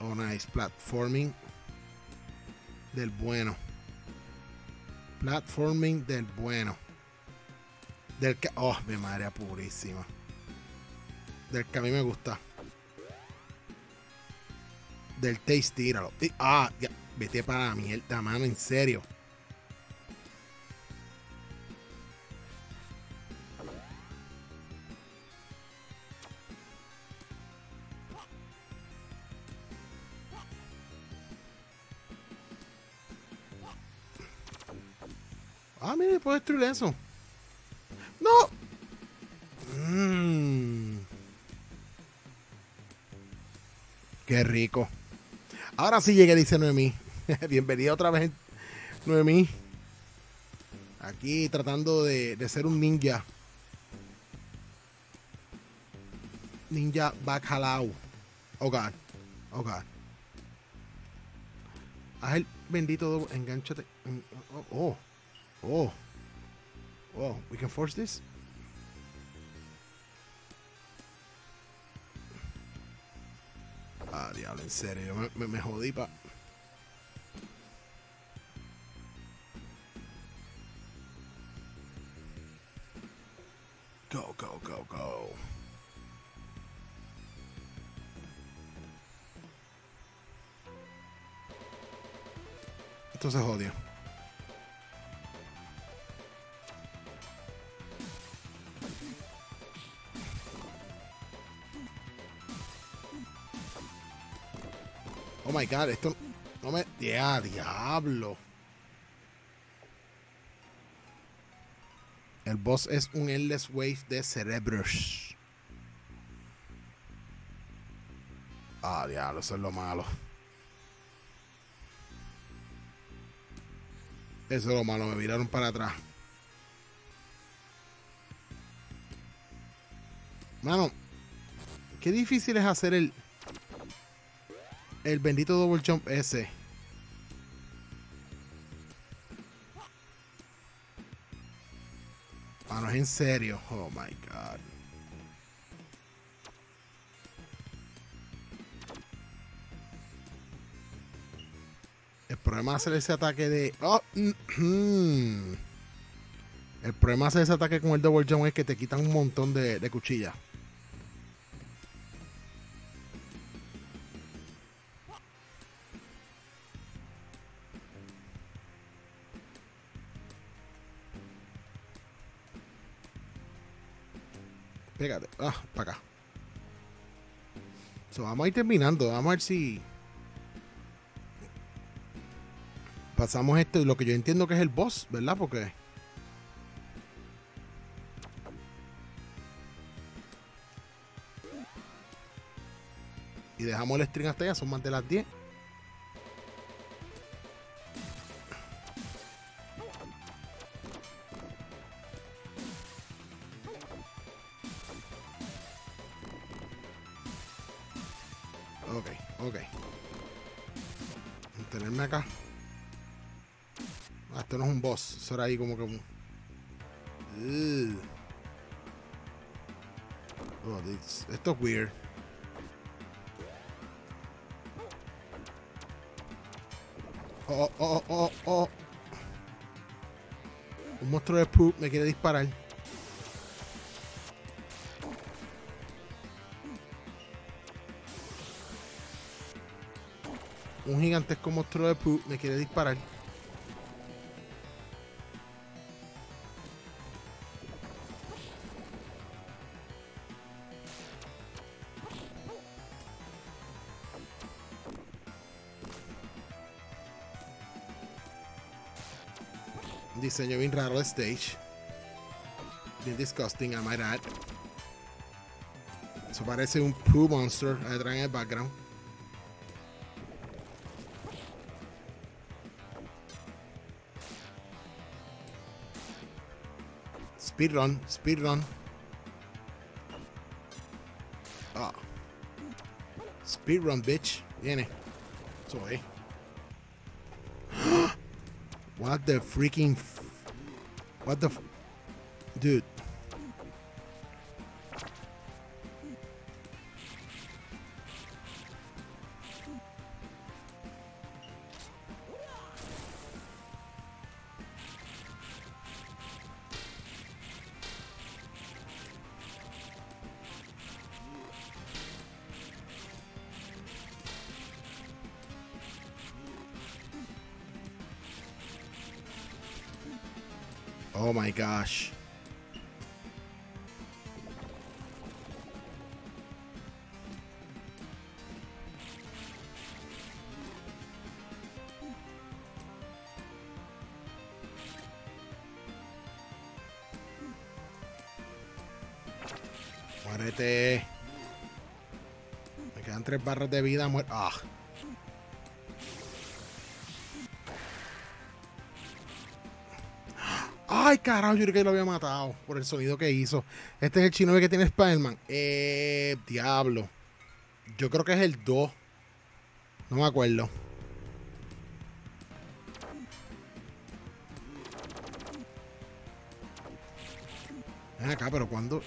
Oh, nice. Platforming del bueno. Platforming del bueno. Del que. Oh, mi madre purísima. Del que a mí me gusta. Del taste, tíralo. Ah, ya, vete para la mierda, mano, en serio. Destruir eso. ¡No! Mm. Qué rico. Ahora sí llegué, dice Noemí. Bienvenida otra vez, Noemí. Aquí tratando de, ser un ninja. Ninja Bacalao. Oh God. Oh God. Haz el bendito doble- Engánchate. en- Oh. Oh. Oh, we can force this. Ah, diablo, en serio, me, me, me jodí pa. My god, esto no me. Ya, diablo. El boss es un endless wave de cerebros. Ah, diablo, eso es lo malo. Eso es lo malo, me viraron para atrás. Mano, qué difícil es hacer el. El bendito double jump ese. Mano, es en serio. Oh my god. El problema de hacer ese ataque de. Oh, mm, el problema de hacer ese ataque con el double jump es que te quitan un montón de, de cuchillas. Pégate. Ah, para acá. So, vamos a ir terminando. Vamos a ver si. Pasamos esto y lo que yo entiendo que es el boss, ¿verdad? Porque. Y dejamos el string hasta allá, son más de las 10. Ahí como que this- esto es weird. Oh, oh, oh, oh, oh. Un monstruo de poop me quiere disparar. Un gigantesco monstruo de poop me quiere disparar. Diseño bien raro de stage. Bien disgusting, I might add. Eso parece un poo monster atrás en el background. Speedrun, speedrun. Ah. Speedrun, bitch. Viene. Eso es. What the freaking. What the. F Dude. Gosh. Muérete. Me quedan tres barras de vida. Muer ah. Ay, carajo, yo creo que lo había matado por el sonido que hizo. Este es el chino que tiene Spider-Man. Eh, diablo. Yo creo que es el 2. No me acuerdo. Ven acá, pero cuando.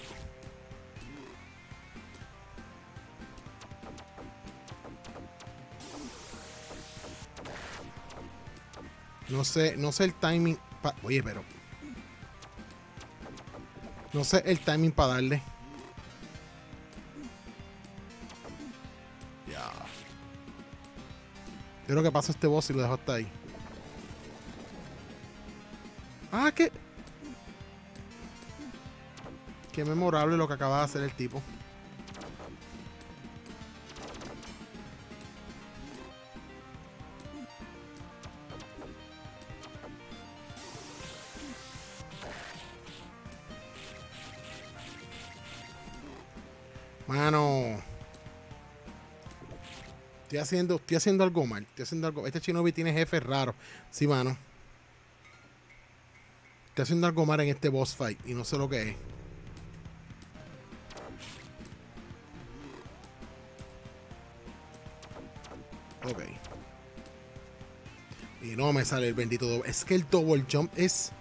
No sé, no sé el timing. Oye, pero. No sé el timing para darle. Ya. Yo creo que pasa este boss y lo dejo hasta ahí. Ah, qué. Qué memorable lo que acaba de hacer el tipo. Estoy haciendo algo mal. Estoy haciendo algo. Este Shinobi tiene jefes raros. Sí, mano. Estoy haciendo algo mal en este boss fight y no sé lo que es. Ok. Y no me sale el bendito double. Es que el double jump es.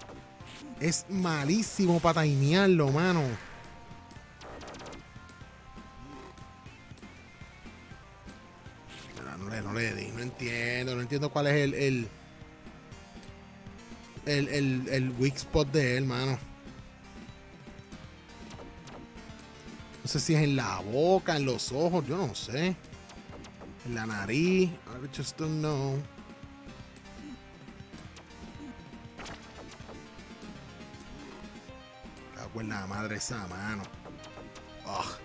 Es malísimo para timearlo, mano. Entiendo, cuál es el, el, el, el, el weak spot de él, mano. No sé si es en la boca, en los ojos, yo no sé. En la nariz, I just don't know. Cago en la madre esa mano. Ugh.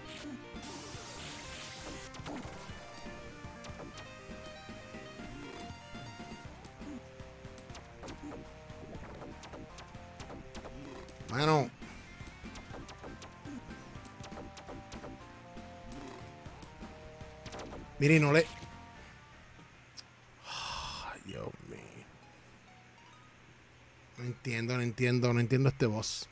Mire, no le. Dios mío. No entiendo, no entiendo, no entiendo este boss.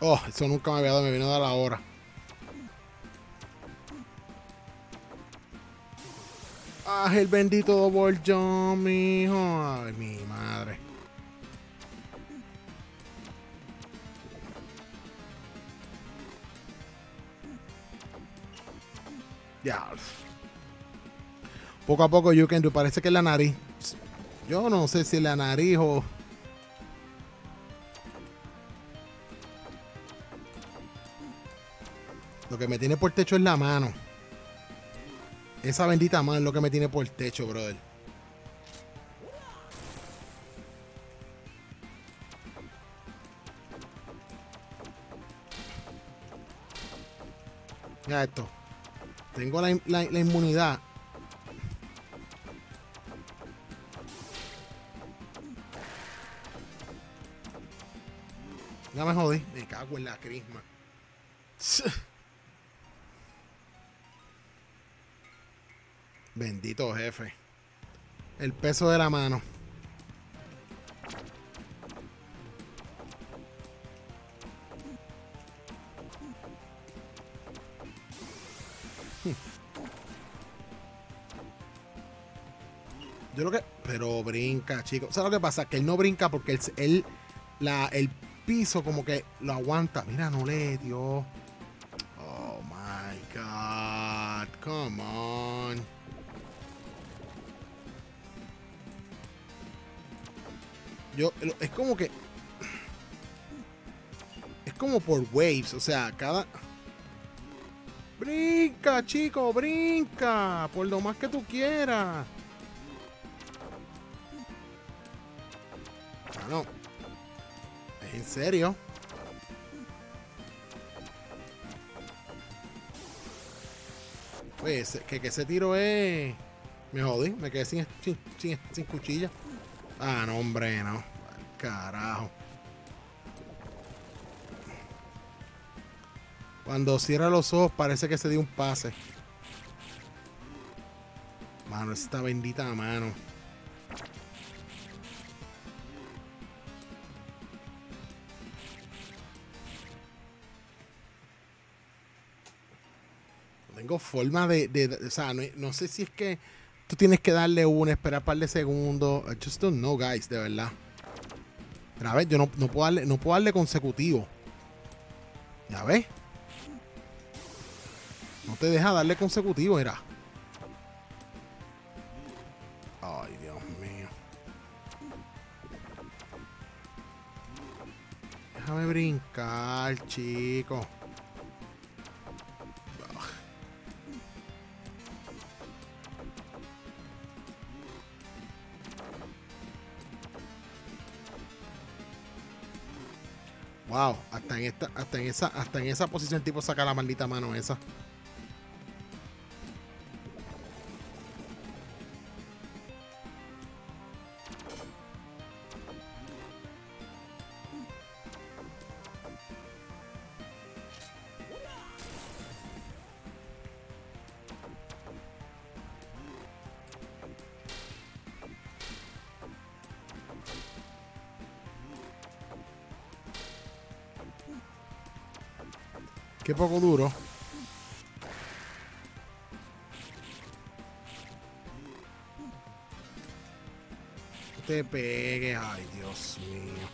Oh, eso nunca me había dado, me vino a dar la hora. El bendito double jump, mijo. Ay, mi madre. Ya. Poco a poco you can do. Parece que es la nariz. Yo no sé si la nariz o... Lo que me tiene por techo es la mano. Esa bendita mano lo que me tiene por techo, brother. Mira esto. Tengo la, la- la inmunidad. Ya me jodí. Me cago en la crisma. Bendito jefe. El peso de la mano. Yo lo que. Pero brinca, chicos. ¿Sabes lo que pasa? Que él no brinca porque él, el piso como que lo aguanta. Mira, no le dio. Oh my god. Come on. Yo, es como que. Es como por waves, o sea, cada. Brinca, chico, brinca. Por lo más que tú quieras. No. ¿Es en serio? Oye, que, que ese tiro es. Me jodí, me quedé sin, sin, sin, sin cuchilla. Ah, no, hombre, no. Carajo. Cuando cierra los ojos parece que se dio un pase. Mano, esta bendita mano. No tengo forma de, de, o sea, no sé si es que tú tienes que darle una, esperar un par de segundos. Just don't know, guys, de verdad. A ver, yo no, no puedo darle, no puedo darle consecutivo. Ya ves. No te deja darle consecutivo, mira. Ay, Dios mío. Déjame brincar, chico. Wow, hasta en esta, hasta en esa, hasta en esa posición el tipo saca la maldita mano esa. Poco duro. Te pegues, ay Dios mío.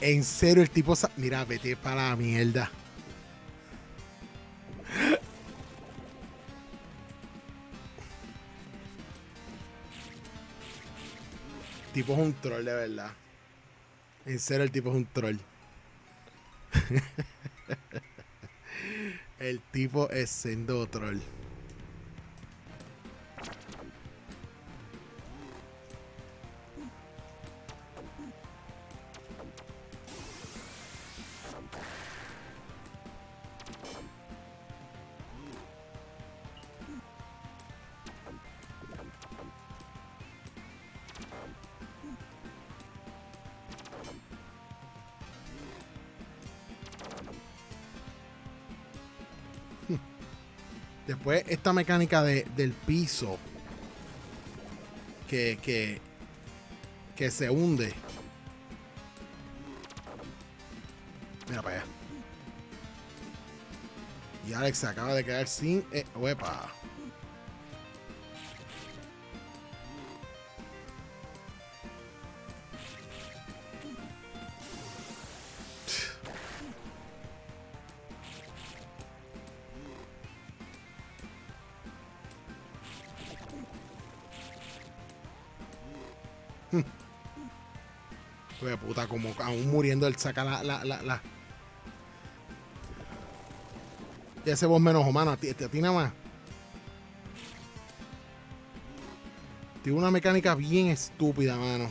En serio, el tipo. Mira, vete para la mierda. El tipo es un troll de verdad. En serio, el tipo es un troll. El tipo es siendo troll. Después esta mecánica de, del piso que, que, que se hunde. Mira para allá. Y Alex se acaba de quedar sin... Eh, uepa. Aún muriendo, él saca la. la, la. Y ese voz menos humano, a ti, a ti nada más. Tiene una mecánica bien estúpida, mano.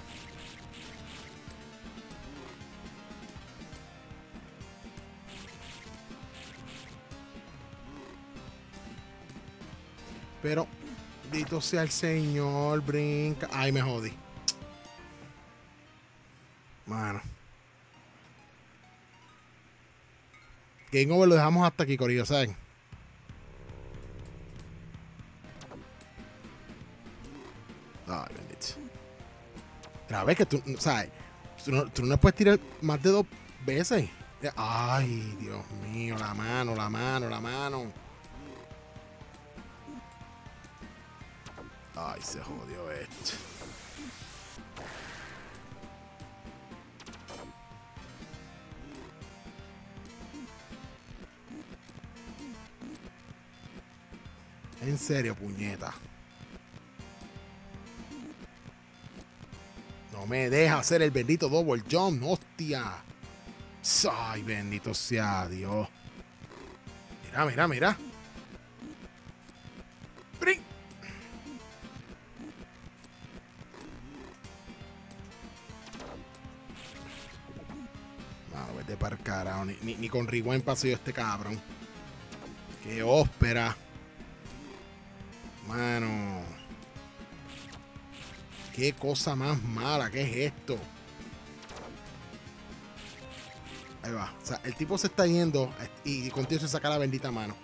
Pero, dito sea el Señor, brinca. Ay, me jodí. Game Over lo dejamos hasta aquí, Corillo, ¿saben? Ay, bendito. Ver que tú, ¿sabes? Tú no, tú no puedes tirar más de dos veces. Ay, Dios mío, la mano, la mano, la mano. Ay, se jodió esto. En serio, puñeta. No me deja hacer el bendito double jump, hostia. Ay, bendito sea Dios. Mira, mira, mira. Brin. No, vete para el carajo. Ni con rewind paso yo este cabrón. Qué óspera. Mano. Qué cosa más mala, ¿qué es esto? Ahí va. O sea, el tipo se está yendo y contigo se saca la bendita mano.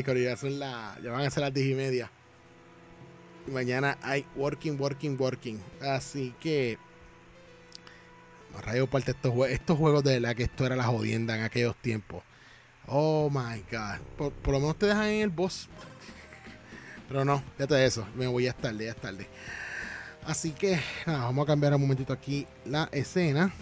A Corillo. Son las, ya van a ser las 10 y media. Y mañana hay working, working, working. Así que. Rayo parte estos, jue- estos juegos de la que esto era la jodienda en aquellos tiempos. Oh my god. Por, por lo menos te dejan en el boss. Pero no, fíjate de eso. Me voy ya es tarde, ya es tarde. Así que, nada, vamos a cambiar un momentito aquí la escena.